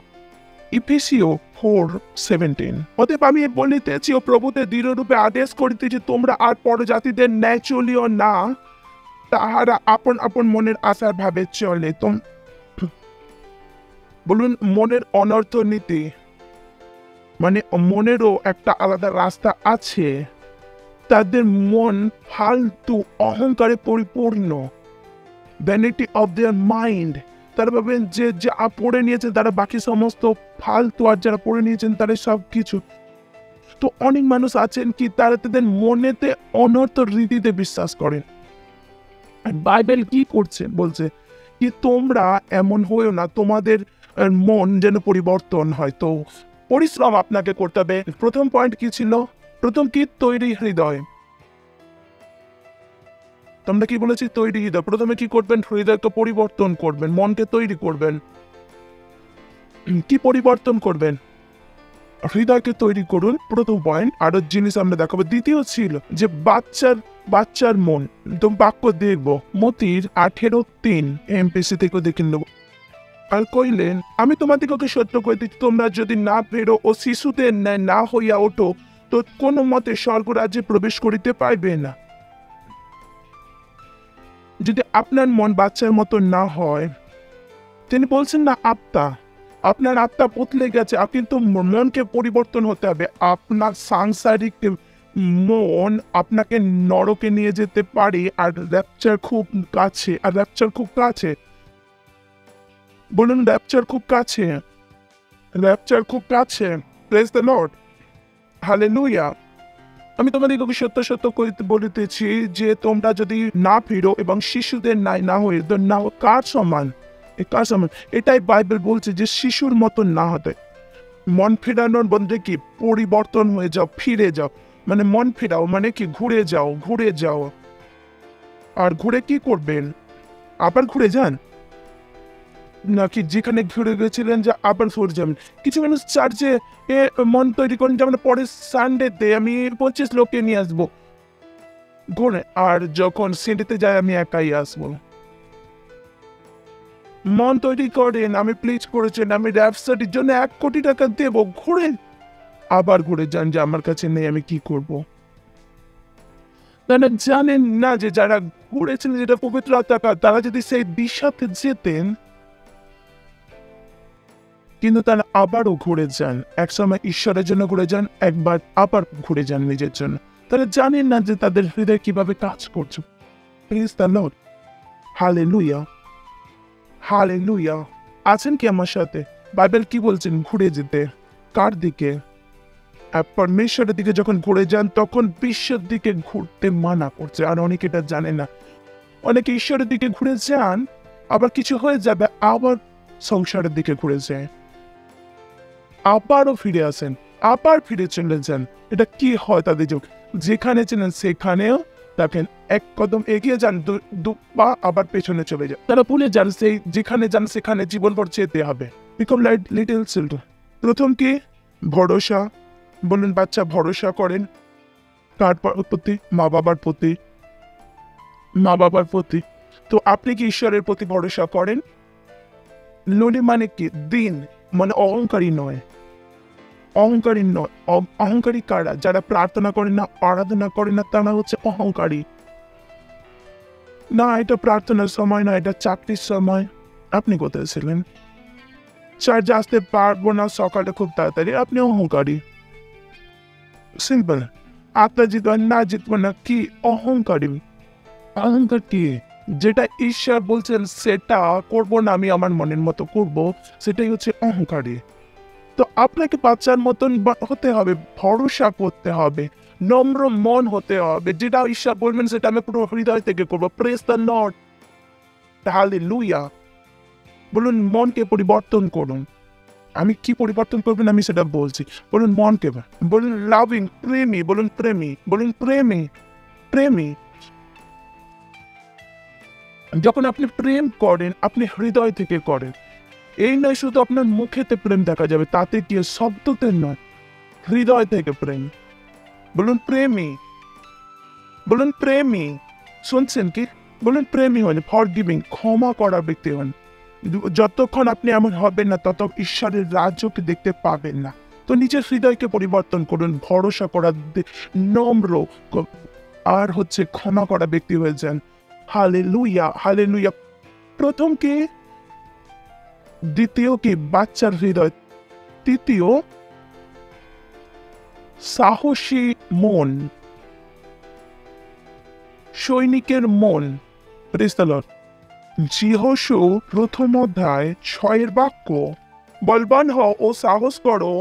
ইফেসিও ফোর সেভেন্টিন অতএব আমি বলিতেছি, ও প্রভুতে দৃঢ়রূপে আদেশ করিতেছি তোমরা আর পরজাতিদের ন্যায় চলিও না। তাহারা আপন আপন মনের আশার ভাবে চলে। তোম বলুন, মনের অনর্থ নীতি মানে মনেরও একটা আলাদা রাস্তা আছে। তাদের মন ফালতু অহংকারে পরিপূর্ণ। ভ্যানিটি অফ দেয়ার মাইন্ড তারা ভাবেন যে, যা পড়ে নিয়েছেন তারা বাকি সমস্ত ফালতু আর যারা পড়ে নিয়েছেন তারা সব কিছু তো অনেক মানুষ আছেন কি, তারা তাদের মনেতে অনর্থ রীতিতে বিশ্বাস করেন। আর বাইবেল কি করছে? বলছে কি, তোমরা এমন হয়েও না, তোমাদের মন যেন পরিবর্তন হয়। তো পরিশ্রম আপনাকে করতে হবে। প্রথম পয়েন্ট কি ছিল? প্রথম কি তৈরি হৃদয়? তো আমরা কি বলেছি তৈরি হৃদয়? প্রথমে কি করবেন? হৃদয়কে পরিবর্তন করবেন, মনকে তৈরি করবেন। কি পরিবর্তন করবেন? হৃদয়কে তৈরি করুন, প্রথম পয়েন্ট আরও জিনিস আমরা দেখাবো। দ্বিতীয় ছিল যে বাচ্চার বাচ্চার মন। তো বাক্য দেখব। মতির আঠেরো তিন। এমপিসি থেকে দেখে নেব। আর কইলেন, আমি তোমাদিগকে সত্য কইতে তোমরা যদি না ফেরো ও শিশুদের ন্যায় না হইয়া ওঠো, তো কোনো মতে স্বর্গরাজ্যে প্রবেশ করিতে পাইবে না। যদি আপনার মন বাচ্চার মতো না হয়, তিনি বলছেন, না, আত্মা, আপনার আত্মা বদলে গেছে, আপনি কিন্তু মনকে পরিবর্তন হতে হবে। আপনার সাংসারিক মন আপনাকে নরকে নিয়ে যেতে পারে, আর র্যাপচার খুব কাছে, আর র্যাপচার খুব কাছে। বলুন র্যাপচার খুব কাছে। র্যাপচার খুব কাছে। প্রেস দ্য লর্ড হালেলুয়া আমি তোমাদেরকে সত্য সত্য করিতে বলিতেছি যে তোমরা যদি না ফিরো এবং শিশুদের নাই না হয়ে, তো না, কার সমান? কার সমান? এটাই বাইবেল বলছে যে শিশুর মতন না হতে। মন ফেরানোর বলতে কি? পরিবর্তন হয়ে যাও, ফিরে যাও। মানে মন ফেরাও মানে কি? ঘুরে যাও ঘুরে যাও। আর ঘুরে কি করবেন? আবার ঘুরে যান? নাকি যেখানে ঘুরে গেছিলেন যে আবার ফিরে যাবেন কিছু মানুষ চার্চে মন তৈরি করেন, যেমন পরের সানডেতে আমি পঁচিশ লোককে নিয়ে আসব। ঘুরে আর যখন সিঁড়িতে যাই, আমি একাই আসব। মন তৈরি করেন, আমি প্লিজ করেছেন, আমি র্যাপসাটির জন্য এক কোটি টাকা দেব ঘুরে আবার ঘুরে যান যে আমার কাছে নেই, আমি কি করব? তারা জানেন না যে যারা ঘুরেছেন, যেটা পবিত্র তারা যদি সেই দিশাতে যেতেন কিন্তু তারা আবারও ঘুরে যান। একসময় ঈশ্বরের জন্য ঘুরে যান, একবার আবার ঘুরে যান নিজের জন্য। তারা জানেন না যে তাদের হৃদয় কীভাবে কাজ করছে। Praise the lord hallelujah hallelujah আছেন কি আমার সাথে? বাইবেল কি বলছেন? ঘুরে যেতে। কার দিকে? পরমেশ্বরের দিকে যখন ঘুরে যান, তখন বিশ্বের দিকে ঘুরতে মানা করছে। আর অনেকে এটা জানে না। অনেকে ঈশ্বরের দিকে ঘুরে যান, আবার কিছু হয়ে যাবে, আবার সংসারের দিকে ঘুরে যায়। আবারও ফিরে আসেন, আবার ফিরে চলে যান। এটা কি হয় তাদের যোগ যেখানে ছিলেন সেখানেও দেখেন এক কদম এগিয়ে যান, দু- পা আবার পেছনে চলে যান। তারা ভুলে যান, সেই যেখানে যান, সেখানে জীবনভর যেতে হবে। বিকম লাইট লিটল চিলড্রেন প্রথম কি? ভরসা। বলুন বাচ্চা, ভরসা করেন। তারপর প্রতি মা বাবার প্রতি মা বাবার প্রতি। তো আপনি কি ঈশ্বরের প্রতি ভরসা করেন? লোনে মানে কি? দিন। মানে অহংকারী নয়। অহংকারী নয়। অহংকারী কারা? যারা প্রার্থনা করে না, আরাধনা করে না, তারা হচ্ছে অহংকারী। না, এটা প্রার্থনার সময় না, এটা চাকরির সময়। আপনি কোথায় ছিলেন? চার্জে আসতে পারব না সকালে খুব তাড়াতাড়ি, আপনি অহংকারী। সিম্পল। আপনার জিতবেন না জিতবো না, কি অহংকারী? অহংকার কি? যেটা ঈশ্বর বলছেন, সেটা করব না আমি আমার মনের মতো করব। সেটাই হচ্ছে অহংকারী। তো আপনাকে বাচ্চার মতন হতে হবে, ভরসা করতে হবে, নম্র মন হতে হবে। যেটা ঈশ্বর বলবেন, সেটা আমি পুরো হৃদয় থেকে করব। প্রেস দ্য নট তাহলে লুইয়া বলুন, মনকে পরিবর্তন করুন। আমি কি পরিবর্তন করবেন আমি সেটা বলছি। বলুন, মনকে, বলুন লাভিং প্রেমী, বলুন প্রেমী বলুন, প্রেমী প্রেমী। যখন আপনি প্রেম করেন, আপনি হৃদয় থেকে করেন। এই নয় শুধু আপনার মুখেতে প্রেম দেখা যাবে, তাতে কি শব্দতে নয়? হৃদয় থেকে প্রেম। বলুন প্রেমী। বলুন প্রেমী। শুনছেন কি? বলুন প্রেমী হন ফর গিভিং ক্ষমা করা ব্যক্তি হন। যতক্ষণ আপনি এমন হবেন না তত ঈশ্বরের রাজ্যকে দেখতে পাবেন না। তো নিজের হৃদয়কে পরিবর্তন করুন, ভরসা করা নম্র আর হচ্ছে ক্ষমা করা ব্যক্তি হয়ে যান। হালে লুইয়া হালে লুইয়া প্রথম কি দ্বিতীয় কি বাচ্চার হৃদয় তৃতীয় সাহসী মন সৈনিকের মন প্রেস্তলর জিহসু প্রথম অধ্যায় ছয়ের বাক্য বলবান হও ও সাহস করো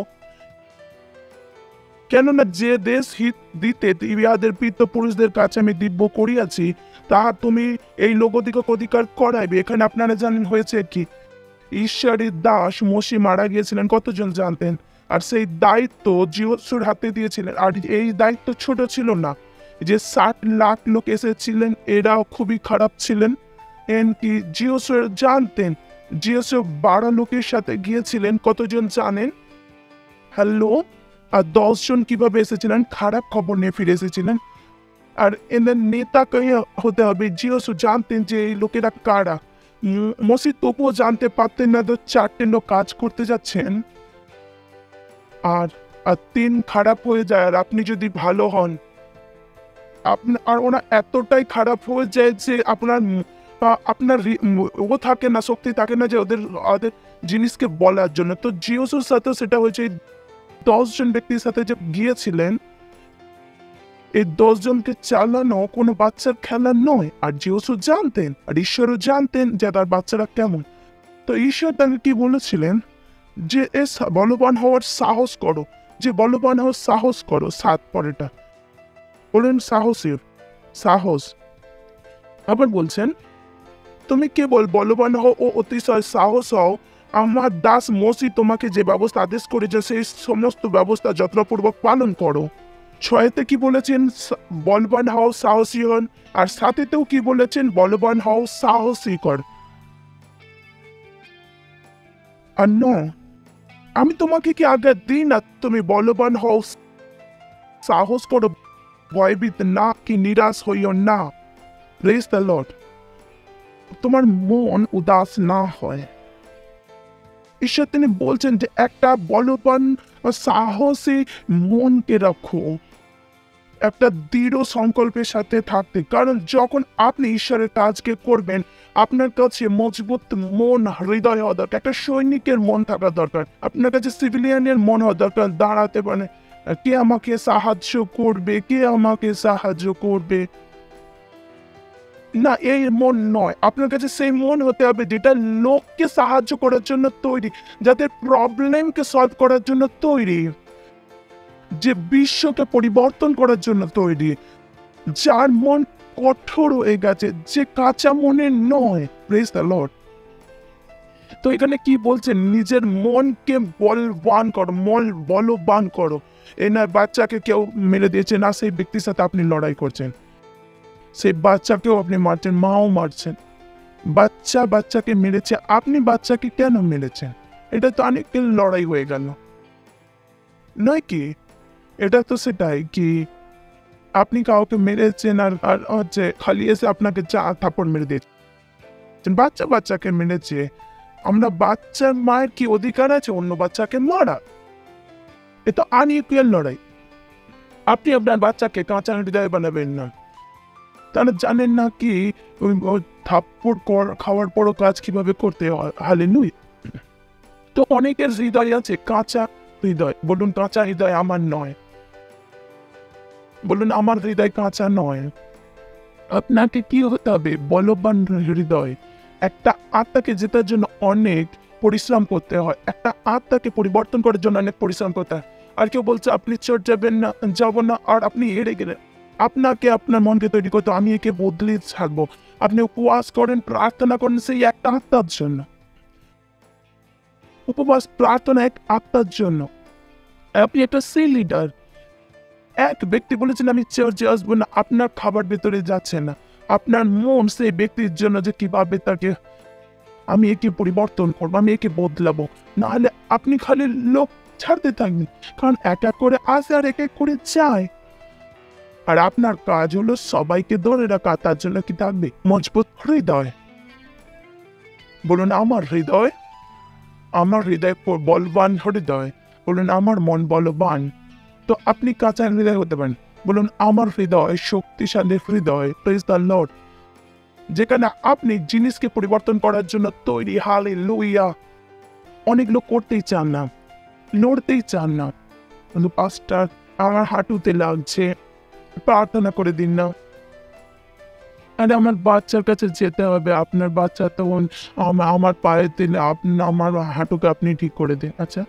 কেননা যে দেশ হিত দিতে ইহাদের পিত্ত পুরুষদের কাছে আমি দিব্য করিয়াছি তাহা তুমি এই লোকদিগক অধিকার করাইবে। এখানে আপনারা জানেন হয়েছে কি? ঈশ্বরের দাস মসি মারা গিয়েছিলেন, কতজন জানতেন? আর সেই দায়িত্ব জিহসুর হাতে দিয়েছিলেন। আর এই দায়িত্ব ছোট ছিল না। যে ষাট লাখ লোক এসেছিলেন, এরাও খুবই খারাপ ছিলেন। এমনকি জিওসুর জানতেন? জিওসু বারো লোকের সাথে গিয়েছিলেন, কতজন জানেন? হ্যালো? দশজন কীভাবে এসেছিলেন, খারাপ খবর নিয়ে ফিরে এসেছিলেন। আর এদের নেতা কে হতে হবে জিওসু জানতেন যে এই লোকেরা কারা। মসি তবুও জানতে পারতেন না তো চারটে লোক কাজ করতে যাচ্ছেন। আর আর তিন খারাপ হয়ে যায়, আর আপনি যদি ভালো হন আপনার আর ওরা এতটাই খারাপ হয়ে যায় যে আপনার আপনার ও থাকে না, শক্তি থাকে না যে ওদের ওদের জিনিসকে বলার জন্য। তো জিওসুর সাথে সেটা হয়েছে দশজন ব্যক্তির সাথে যে গিয়েছিলেন, এই দশজনকে চালানো কোনো বাচ্চার খেলা নয়। আর জিওসু জানতেন, আর ঈশ্বরও জানতেন যে তার বাচ্চারা কেমন। তো ঈশ্বর তাকে কি বলেছিলেন? যে এ বলবান হওয়ার সাহস করো। যে বলবান হওয়ার সাহস করো, সাত পরেটা বলেন সাহসের, সাহস। আবার বলছেন, তুমি কেবল বলবান হও ও অতিশয় সাহস হও আমার দাস মসি তোমাকে যে ব্যবস্থা আদেশ করেছে, সেই সমস্ত ব্যবস্থা যত্নপূর্বক পালন করো। ছয়তে কি বলেছেন? বলবান হও সাহসী হন, আর সাথেতেও কি বলেছেন? বলবান হও সাহসী কর। আর নয় আমি তোমাকে কি আগে দিই না তুমি বলবান হও সাহস করো, ভয়ভীত না কি নিরাশ হইও না। প্রেস দ্য লর্ড তোমার মন উদাস না হয়। ঈশ্বর তিনি বলছেন যে একটা বলবান সাহসী মনকে রাখো। একটা দৃঢ় সংকল্পের সাথে থাকতে। কারণ যখন আপনি ঈশ্বরের কাজকে করবেন, আপনার কাছে মজবুত মন, হৃদয় হওয়া দরকার। একটা সৈনিকের মন থাকা দরকার। আপনার কাছে সিভিলিয়ানের মন হওয়া দরকার। দাঁড়াতে পারে। কে আমাকে সাহায্য করবে? কে আমাকে সাহায্য করবে? না, এই মন নয়। আপনার কাছে সেই মন হতে হবে যেটা লোককে সাহায্য করার জন্য তৈরি যাদের প্রবলেমকে সলভ করার জন্য তৈরি, যে বিশ্বকে পরিবর্তন করার জন্য তৈরি, যার মন কঠোর হয়ে গেছে, যে কাঁচা মনে নয়। প্রেস দ্য লর্ড তো এখানে কি বলছেন নিজের মনকে বলবান করো মল বলবান করো। এ বাচ্চাকে কেউ মেরে দিয়েছে, না, সেই ব্যক্তির সাথে আপনি লড়াই করছেন। সেই বাচ্চাকেও আপনি মারছেন, মাও মারছেন। বাচ্চা বাচ্চাকে মেরেছে, আপনি বাচ্চাকে কেন মেরেছেন? এটা তো অনেকের লড়াই হয়ে গেল। নয় কি? এটা তো সেটাই কি আপনি কাউকে মেরেছেন আর আর হচ্ছে খালি এসে আপনাকে চা থাপড় মেরে দিয়েছেন বাচ্চা বাচ্চাকে মেরেছে, আমরা বাচ্চার মায়ের কি অধিকার আছে অন্য বাচ্চাকে মারা? এ তো আনইকুয়াল লড়াই। আপনি আপনার বাচ্চাকে কাঁচা হৃদয় বানাবেন না। তারা জানেন না কি থাপ্পড় খাওয়ার পরও কাজ কীভাবে করতে হালে নুই তো অনেকের হৃদয় আছে, কাঁচা হৃদয়। বলুন, কাঁচা হৃদয় আমার নয়। বলুন, আমার হৃদয় কাঁচা নয়। আপনাকে কি হতে হবে? বলবান হৃদয়। একটা আত্মাকে জেতার জন্য অনেক পরিশ্রম করতে হয়। একটা আত্মাকে পরিবর্তন করার জন্য অনেক পরিশ্রম করতে হয়। আর কেউ বলছে, আপনি চোর যাবেন না, যাব না। আর আপনি হেরে গেলেন। আপনাকে আপনার মনকে তৈরি করতে আমি একে বদলে থাকব আপনি উপবাস করেন, প্রার্থনা করেন, সেই একটা আত্মার জন্য। উপবাস, প্রার্থনা এক আত্মার জন্য। আপনি একটা সে লিডার এক ব্যক্তি বলেছেন, আমি চার্চে আসব না, আপনার খাবার ভেতরে যাচ্ছে না। আপনার মন সেই ব্যক্তির জন্য যে কীভাবে তাকে আমি একে পরিবর্তন করব, আমি একে বদলাবো। নাহলে আপনি খালি লোক ছাড়তে থাকবেন। কারণ এক এক করে আসে আর এক এক করে যায়। আর আপনার কাজ হলো সবাইকে ধরে রাখা, তার জন্য কি থাকবে মজবুত হৃদয়। বলুন, আমার হৃদয়? আমার হৃদয় বলবান হৃদয়। বলুন, আমার মন বলবান। তো আপনি কাঁচা হৃদয় হতে পারেন। বলুন, আমার হৃদয় শক্তিশালী হৃদয় প্রেস দ্য লর্ড যেখানে আপনি জিনিসকে পরিবর্তন করার জন্য তৈরি হালে লইয়া অনেক লোক করতেই চান না লড়তেই চান না। কিন্তু পাঁচটা, আমার হাঁটুতে লাগছে। প্রার্থনা করে দিন না। আরে আমার বাচ্চার কাছে যেতে হবে। আপনার বাচ্চা তখন আমার পায়ে দিলে আপনি আমার হাঁটুকে আপনি ঠিক করে দিন। আচ্ছা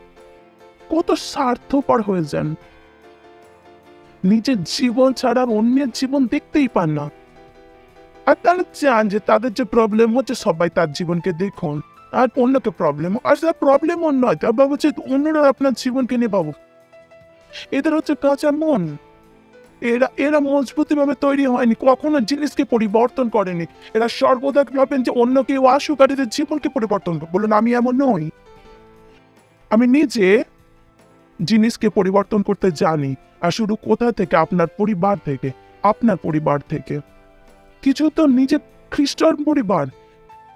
কত স্বার্থপর হয়ে যান। নিজের জীবন ছাড়া অন্যের জীবন দেখতেই পান না। আর তারা চান যে তাদের যে প্রবলেম হচ্ছে, সবাই তার জীবনকে দেখুন। আর অন্যকে প্রবলেম আর সেটা প্রবলেম অন্য নয়, তার বাবু হচ্ছে অন্যরা আপনার জীবনকে নিয়ে পাবো এদের হচ্ছে কাঁচা মন। এরা এরা মজবুতিভাবে তৈরি হয়নি, কখনো জিনিসকে পরিবর্তন করেনি। এরা সর্বদা ভাবেন যে অন্য কেউ আসুক আর এদের জীবনকে পরিবর্তন। বলুন, আমি এমন নই। আমি নিজে জিনিসকে পরিবর্তন করতে জানি, আর শুধু কোথা থেকে? আপনার পরিবার থেকে, আপনার পরিবার থেকে। কিছু তো নিজে খ্রিস্টান পরিবার।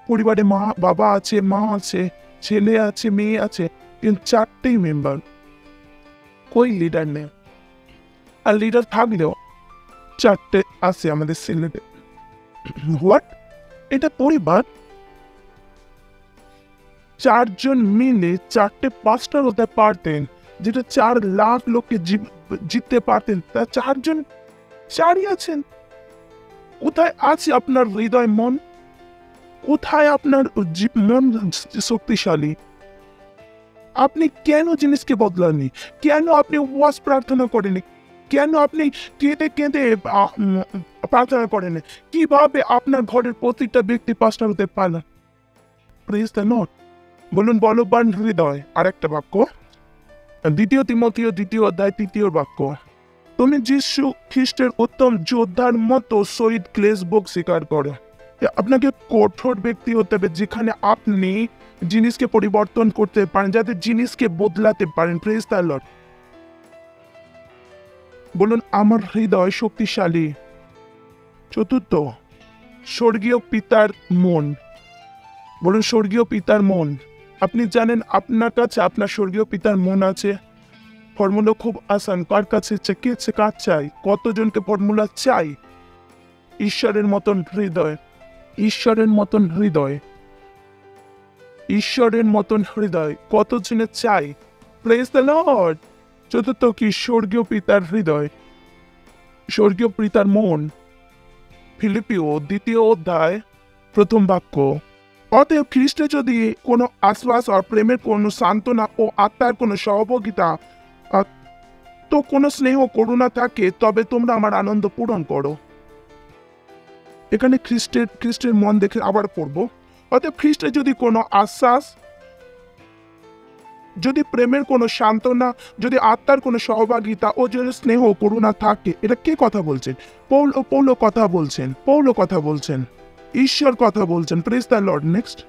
পরিবারে মা, বাবা আছে, মা আছে, ছেলে আছে, মেয়ে আছে, কিন্তু চারটেই মেম্বার কই লিডার নেই? আর লিডার থাকলেও চারটে আছে আমাদের সিলেটে হোয়াট এটা পরিবার? চারজন মিলে চারটে পাঁচটার হতে পারতেন, যেটা চার লাখ লোককে জিততে পারতেন। তা চারজন চারই আছেন। কোথায় আছে আপনার হৃদয়, মন? কোথায় আপনার মন শক্তিশালী? আপনি কেন জিনিসকে বদলাননি? কেন আপনি ওয়াজ প্রার্থনা করেনি কেন আপনি কেঁদে কেঁদে প্রার্থনা করেন? কীভাবে আপনার ঘরের প্রতিটা ব্যক্তি পাঁচটা হতে পারে? প্রেজ দ্য নট বলুন, বলবান হৃদয়। আরেকটা বাক্য। দ্বিতীয় তিমতীয় দ্বিতীয় অধ্যায়, তৃতীয় বাক্য। তুমি যিশু খ্রিস্টের উত্তম যোদ্ধার মতো শহীদ ক্লেশ ভোগ স্বীকার করো। আপনাকে কঠোর ব্যক্তি হতে হবে যেখানে আপনি জিনিসকে পরিবর্তন করতে পারেন, যাতে জিনিসকে বদলাতে পারেন। প্রেজ দ্য লর্ড বলুন, আমার হৃদয় শক্তিশালী। চতুর্থ, স্বর্গীয় পিতার মন। বলুন, স্বর্গীয় পিতার মন। আপনি জানেন, আপনার কাছে আপনার স্বর্গীয় পিতার মন আছে। ফর্মুলা খুব আসান। কার কাছে কে কার চাই? কতজনকে ফর্মুলা চাই? ঈশ্বরের মতন হৃদয়। ঈশ্বরের মতন হৃদয়। ঈশ্বরের মতন হৃদয়। কতজনের চাই? প্রেস দ্য লর্ড চতুর্থ কি স্বর্গীয় পিতার হৃদয়? স্বর্গীয় পিতার মন? ফিলিপিও দ্বিতীয় অধ্যায়, প্রথম বাক্য। অতএব খ্রিস্টে যদি কোনো আশ্বাস আর প্রেমের কোনো সান্ত্বনা ও আত্মার কোনো সহযোগিতা তো কোনো স্নেহ করুণা থাকে, তবে তোমরা আমার আনন্দ পূরণ করো। এখানে খ্রিস্টের খ্রিস্টের মন দেখে আবার পড়ব। অতএব খ্রিস্টে যদি কোনো আশ্বাস যদি প্রেমের কোনো সান্ত্বনা, যদি আত্মার কোনো সহভাগিতা ও যদি স্নেহ করুণা থাকে, এটা কে কথা বলছেন? পৌল পৌল কথা বলছেন, পৌল কথা বলছেন, ঈশ্বর কথা বলছেন। প্রেস দ্য লর্ড নেক্সট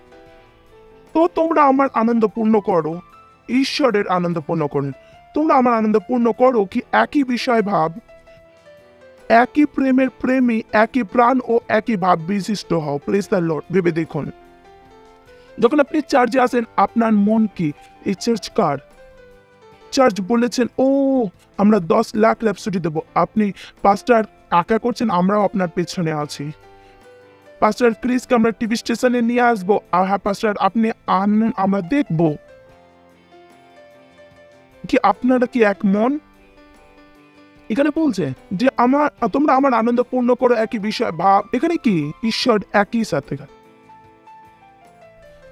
তো তোমরা আমার আনন্দ পূর্ণ করো, ঈশ্বরের আনন্দ পূর্ণ করুন তোমরা আমার আনন্দ পূর্ণ করো কি একই বিষয় ভাব? একই প্রেমের প্রেমী, একই প্রাণ ও একই ভাব বিশিষ্ট হও। প্রেস দ্য লর্ড ভেবে দেখুন। যখন আপনি চার্জে আসেন, আপনার মন কি? এই চার্চ কার? চার্চ বলেছেন, ও, আমরা দশ লাখ ল্যাপসুটি দেবো। আপনি পাঁচটার আঁকা করছেন, আমরাও আপনার পেছনে আছি। পাস্টার ক্রিসকে আমরা টিভি স্টেশনে নিয়ে আসব। আর হ্যাঁ পাস্টার আপনি আনেন, আমরা দেখব। কি আপনারা কি এক মন? এখানে বলছে যে, আমার, তোমরা আমার আনন্দ পূর্ণ করো, একই বিষয়, ভাব। এখানে কি? ঈশ্বর একই সাথে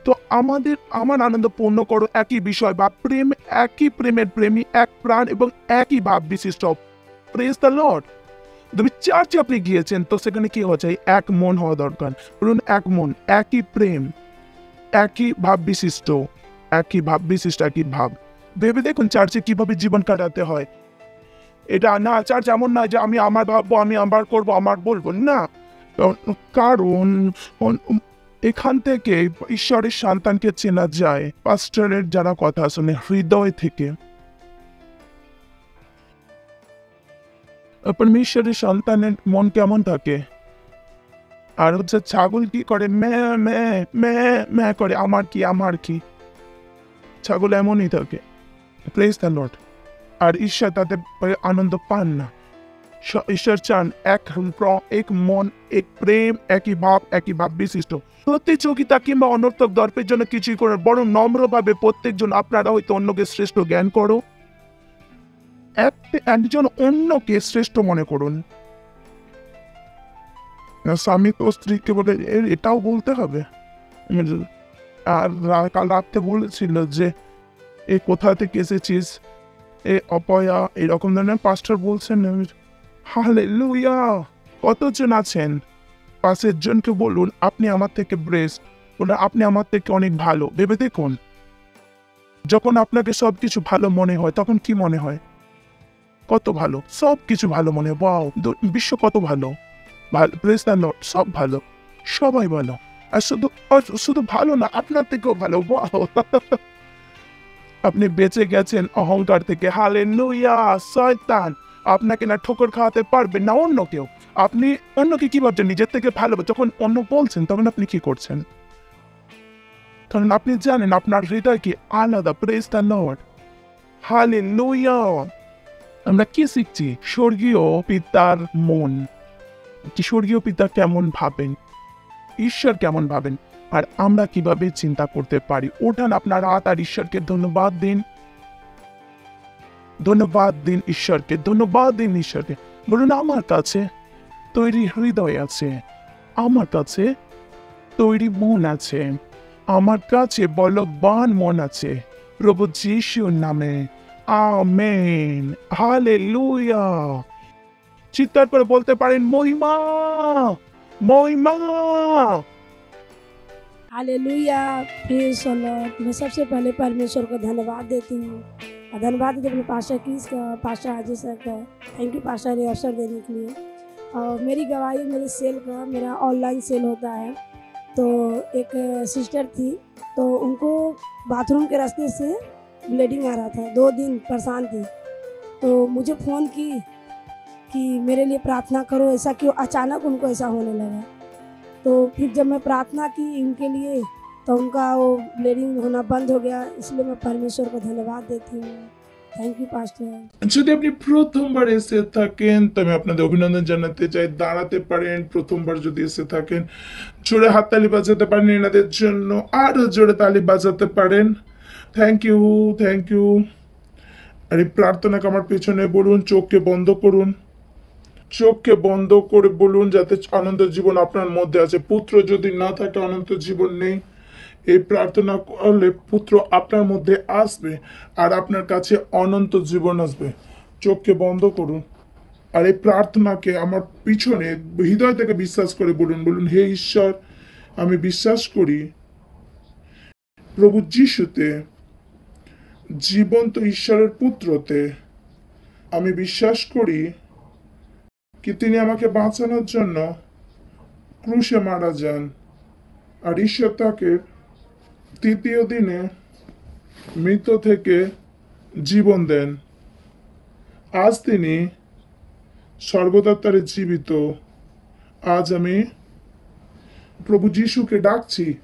তো আমাদের, আমার আনন্দ পূর্ণ করো একই বিষয় বা প্রেম, একই প্রেমের প্রেমী, এক প্রাণ এবং একই ভাব বিশিষ্ট। প্রেস দ্য লর্ড তুমি চার্চে আপনি গিয়েছেন, তো সেখানে কি হচ্ছে? এক মন হওয়া দরকার। বলুন, এক মন, একই প্রেম, একই ভাব বিশিষ্ট, একই ভাব বিশিষ্ট, একই ভাব। ভেবে দেখুন চার্চে কীভাবে জীবন কাটাতে হয়। এটা না চার্চ এমন না যে আমি আমার ভাববো, আমি আমার করব, আমার বলব না। কারণ এখান থেকে ঈশ্বরের সন্তানকে চেনা যায় পাস্টারের যারা কথা শুনে হৃদয় থেকে। পরমেশ্বরের সন্তানের মন কেমন থাকে? আর হচ্ছে ছাগল কি করে? করে, আমার কি আমার কি? ছাগল এমনই থাকে। প্লেস দ্য লর্ড আর ঈশ্বর তাতে আনন্দ পান না। ঈশ্বর চান এক এক মন, এক প্রেম, একই ভাব একই ভাব বিশিষ্ট। প্রতিযোগিতা কিংবা অনর্থক দর্পের জন্য কিছুই করে বরং নম্রভাবে প্রত্যেকজন আপনারা হয়তো অন্যকে শ্রেষ্ঠ জ্ঞান করো। একজন অন্যকে শ্রেষ্ঠ মনে করুন। স্বামী তো স্ত্রীকে বলে এটাও বলতে হবে? আর কাল রাত্রে বলেছিল যে, এ, কোথা থেকে এসেছিস? এ, অপয়া, এরকম ধরনের পাস্টার বলছেন। হালে লুইয়া কতজন আছেন? পাশের জনকে বলুন, আপনি আমার থেকে ব্রেস্ট, ওরা আপনি আমার থেকে অনেক ভালো। ভেবে দেখুন। যখন আপনাকে সব কিছু ভালো মনে হয়, তখন কি মনে হয়? কত ভালো। সব কিছু ভালো মনে হয়। দু- বিশ্ব কত ভালো। ভালো প্রেস দ্য লর্ড সব ভালো। সবাই ভালো। আর শুধু শুধু ভালো না, আপনার থেকেও ভালো। ওয়াও। আপনি বেঁচে গেছেন অহংকার থেকে। হালে নুইয়া শয়তান। আপনাকে না ঠোকর খাওয়াতে পারবে, না অন্য কেউ। আপনি অন্যকে কি ভাবছেন? নিজের থেকে ভালো যখন অন্য বলছেন, তখন আপনি কি করছেন? কারণ আপনি জানেন আপনার হৃদয় কি আলাদা প্রেস দ্য লর্ড হালে আমরা কি শিখছি? স্বর্গীয় পিতার মন। কি স্বর্গীয় পিতা কেমন ভাবেন? ঈশ্বর কেমন ভাবেন? আর আমরা কীভাবে চিন্তা করতে পারি? ওঠান আপনার হাত আর ঈশ্বরকে ধন্যবাদ দিন। ধন্যবাদ দিন ঈশ্বরকে, ধন্যবাদ দিন ঈশ্বরকে। বলুন, আমার কাছে তৈরি হৃদয় আছে, আমার কাছে তৈরি মন আছে, আমার কাছে বলবান মন আছে, প্রভু যিশুর নামে। আমেন। হালেলুয়া। চিৎকার করে বলতে পারেন, মহিমা মহিমা। हालेलुया प्रेज लॉर्ड मैं सबसे पहले परमेश्वर को धन्यवाद देती हूँ। और धन्यवाद देती अपने पाशा का पाशा अजय सर का थैंक यू पाशा ने अवसर देने के लिए। और मेरी गवाही, मेरे सेल का, मेरा ऑनलाइन सेल होता है। तो एक सिस्टर थी तो उनको बाथरूम के रास्ते से ब्लीडिंग आ रहा था। दो दिन परेशान थी। तो मुझे फ़ोन की कि मेरे लिए प्रार्थना करो, ऐसा क्यों? अचानक उनको ऐसा होने लगा। तो फिर जब मैं प्रार्थना की इनके लिए तो उनका वो ब्लीडिंग होना बंद हो गया इसलिए मैं परमेश्वर को धन्यवाद देती हूँ थैंक यू पास्टर যদি আপনি প্রথমবার এসে থাকেন তবে আপনাদের অভিনন্দন জানাতে চাই দাঁড়াতে পারেন প্রথমবার যদি এসে থাকেন জোরে হাততালি বাজাতে পারেন এনাদের জন্য আরো জোরে তালি বাজাতে পারেন থ্যাংক ইউ থ্যাংক ইউ আর এই প্রার্থনাকে আমার পেছনে বলুন চোখকে বন্ধ করুন চোখকে বন্ধ করে বলুন যাতে অনন্ত জীবন আপনার মধ্যে আছে। পুত্র যদি না থাকে অনন্ত জীবন নেই। এই প্রার্থনা করলে পুত্র আপনার মধ্যে আসবে আর আপনার কাছে অনন্ত জীবন আসবে। চোখকে বন্ধ করুন। আর এই প্রার্থনাকে আমার পিছনে হৃদয় থেকে বিশ্বাস করে বলুন বলুন, হে ঈশ্বর, আমি বিশ্বাস করি প্রভু যিশুতে, জীবন্ত ঈশ্বরের পুত্রতে, আমি বিশ্বাস করি কি তিনি আমাকে বাঁচানোর জন্য ক্রুশে মারা যান? আর ঈশ্বর তাকে তৃতীয় দিনে মৃত থেকে জীবন দেন। আজ তিনি সর্বদত্তারে জীবিত। আজ আমি প্রভু যিশুকে ডাকছি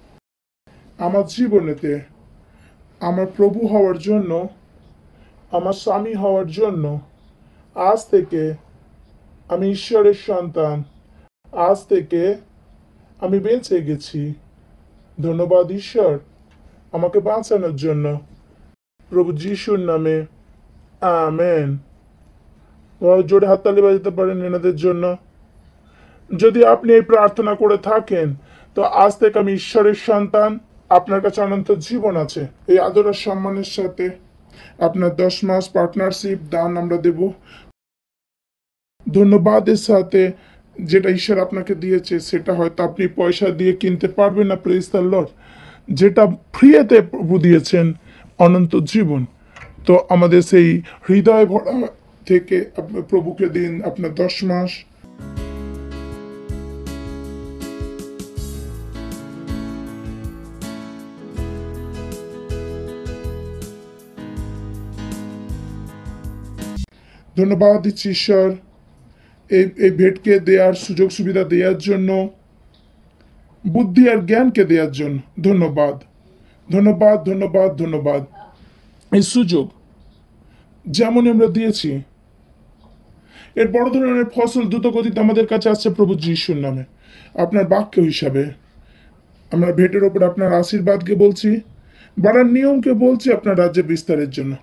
আমার জীবনেতে। আমার প্রভু হওয়ার জন্য, আমার স্বামী হওয়ার জন্য আজ থেকে আমি ঈশ্বরের সন্তান। আজ থেকে আমি বেঁচে গেছি। ধন্যবাদ ঈশ্বর আমাকে বাঁচানোর জন্য। প্রভু যিশুর নামে, আমেন। জোরে হাততালি বাজাতে পারেন এনাদের জন্য। যদি আপনি এই প্রার্থনা করে থাকেন, তো আজ থেকে আমি ঈশ্বরের সন্তান। আপনার কাছে অনন্ত জীবন আছে। এই আদর সম্মানের সাথে আপনার দশ মাস পার্টনারশিপ দান আমরা দেব। ধন্যবাদের সাথে যেটা ঈশ্বর আপনাকে দিয়েছে, সেটা হয়তো আপনি পয়সা দিয়ে কিনতে পারবেন না প্রেস দ্য লর্ড যেটা ফ্রিয়েতে প্রভু দিয়েছেন, অনন্ত জীবন। তো আমাদের সেই হৃদয় ভরা থেকে প্রভুকে দিন আপনার দশ মাস। ধন্যবাদ দিচ্ছি ঈশ্বর। এই এই ভেটকে দেওয়ার সুযোগ সুবিধা দেওয়ার জন্য, বুদ্ধি আর জ্ঞানকে দেওয়ার জন্য। ধন্যবাদ। ধন্যবাদ ধন্যবাদ ধন্যবাদ। এই সুযোগ যেমন আমরা দিয়েছি, এর বড় ধরনের ফসল দ্রুত গতিতে আমাদের কাছে আসছে প্রভু যিশুর নামে। আপনার বাক্য হিসাবে আমরা ভেটের ওপর আপনার আশীর্বাদকে বলছি, বাড়ার নিয়মকে বলছি আপনার রাজ্যের বিস্তারের জন্য।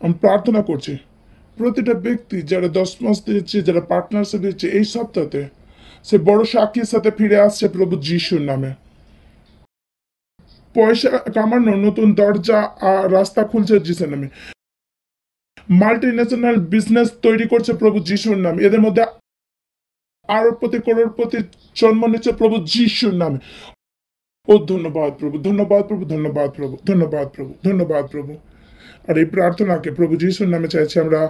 আমি প্রার্থনা করছি প্রতিটা ব্যক্তি যারা দশ মাস দিয়েছে যারা পার্টনারশিপ দিচ্ছে, এই সপ্তাহে সে বড় সাক্ষীর সাথে ফিরে আসছে প্রভু যিশুর নামে। পয়সা কামানোর নতুন দরজা আর রাস্তা খুলছে যিশুর নামে। মাল্টি ন্যাশনাল বিজনেস তৈরি করছে প্রভু যিশুর নামে। এদের মধ্যে আরবপতি করোড়পতি জন্ম নিচ্ছে প্রভু যিশুর নামে। ও ধন্যবাদ প্রভু ধন্যবাদ প্রভু ধন্যবাদ প্রভু ধন্যবাদ প্রভু ধন্যবাদ প্রভু। আর এই প্রার্থনাকে প্রভু যিশুর নামে চাইছি আমরা।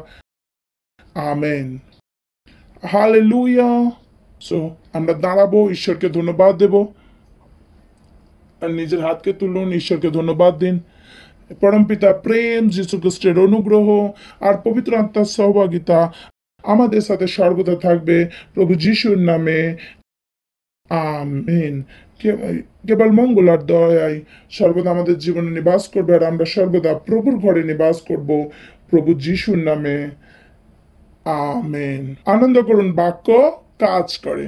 আমেন। হালেলুয়া। সো আমরা দাঁড়াবো, ঈশ্বরকে ধন্যবাদ দেব। নিজের হাতকে তুলুন, ঈশ্বরকে ধন্যবাদ দিন। পরমপিতা প্রেম যীশু খ্রিস্টের অনুগ্রহ আর পবিত্র আত্মার সহভাগিতা আমাদের সাথে সর্বদা থাকবে। প্রভু যিশুর নামে। আমেন। কেবল মঙ্গল আর দয়াই। সর্বদা আমাদের জীবনে নিবাস করবে আর আমরা সর্বদা প্রভুর ঘরে নিবাস করব প্রভু যিশুর নামে। আমেন। আনন্দ করুন বাক্য কাজ করে।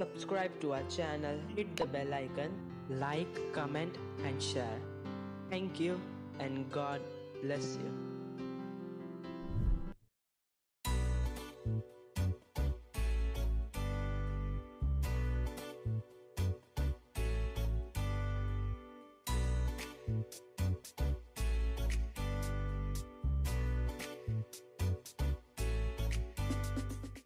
Subscribe to our channel, hit the bell icon, like, comment, and share. Thank you, and God bless you.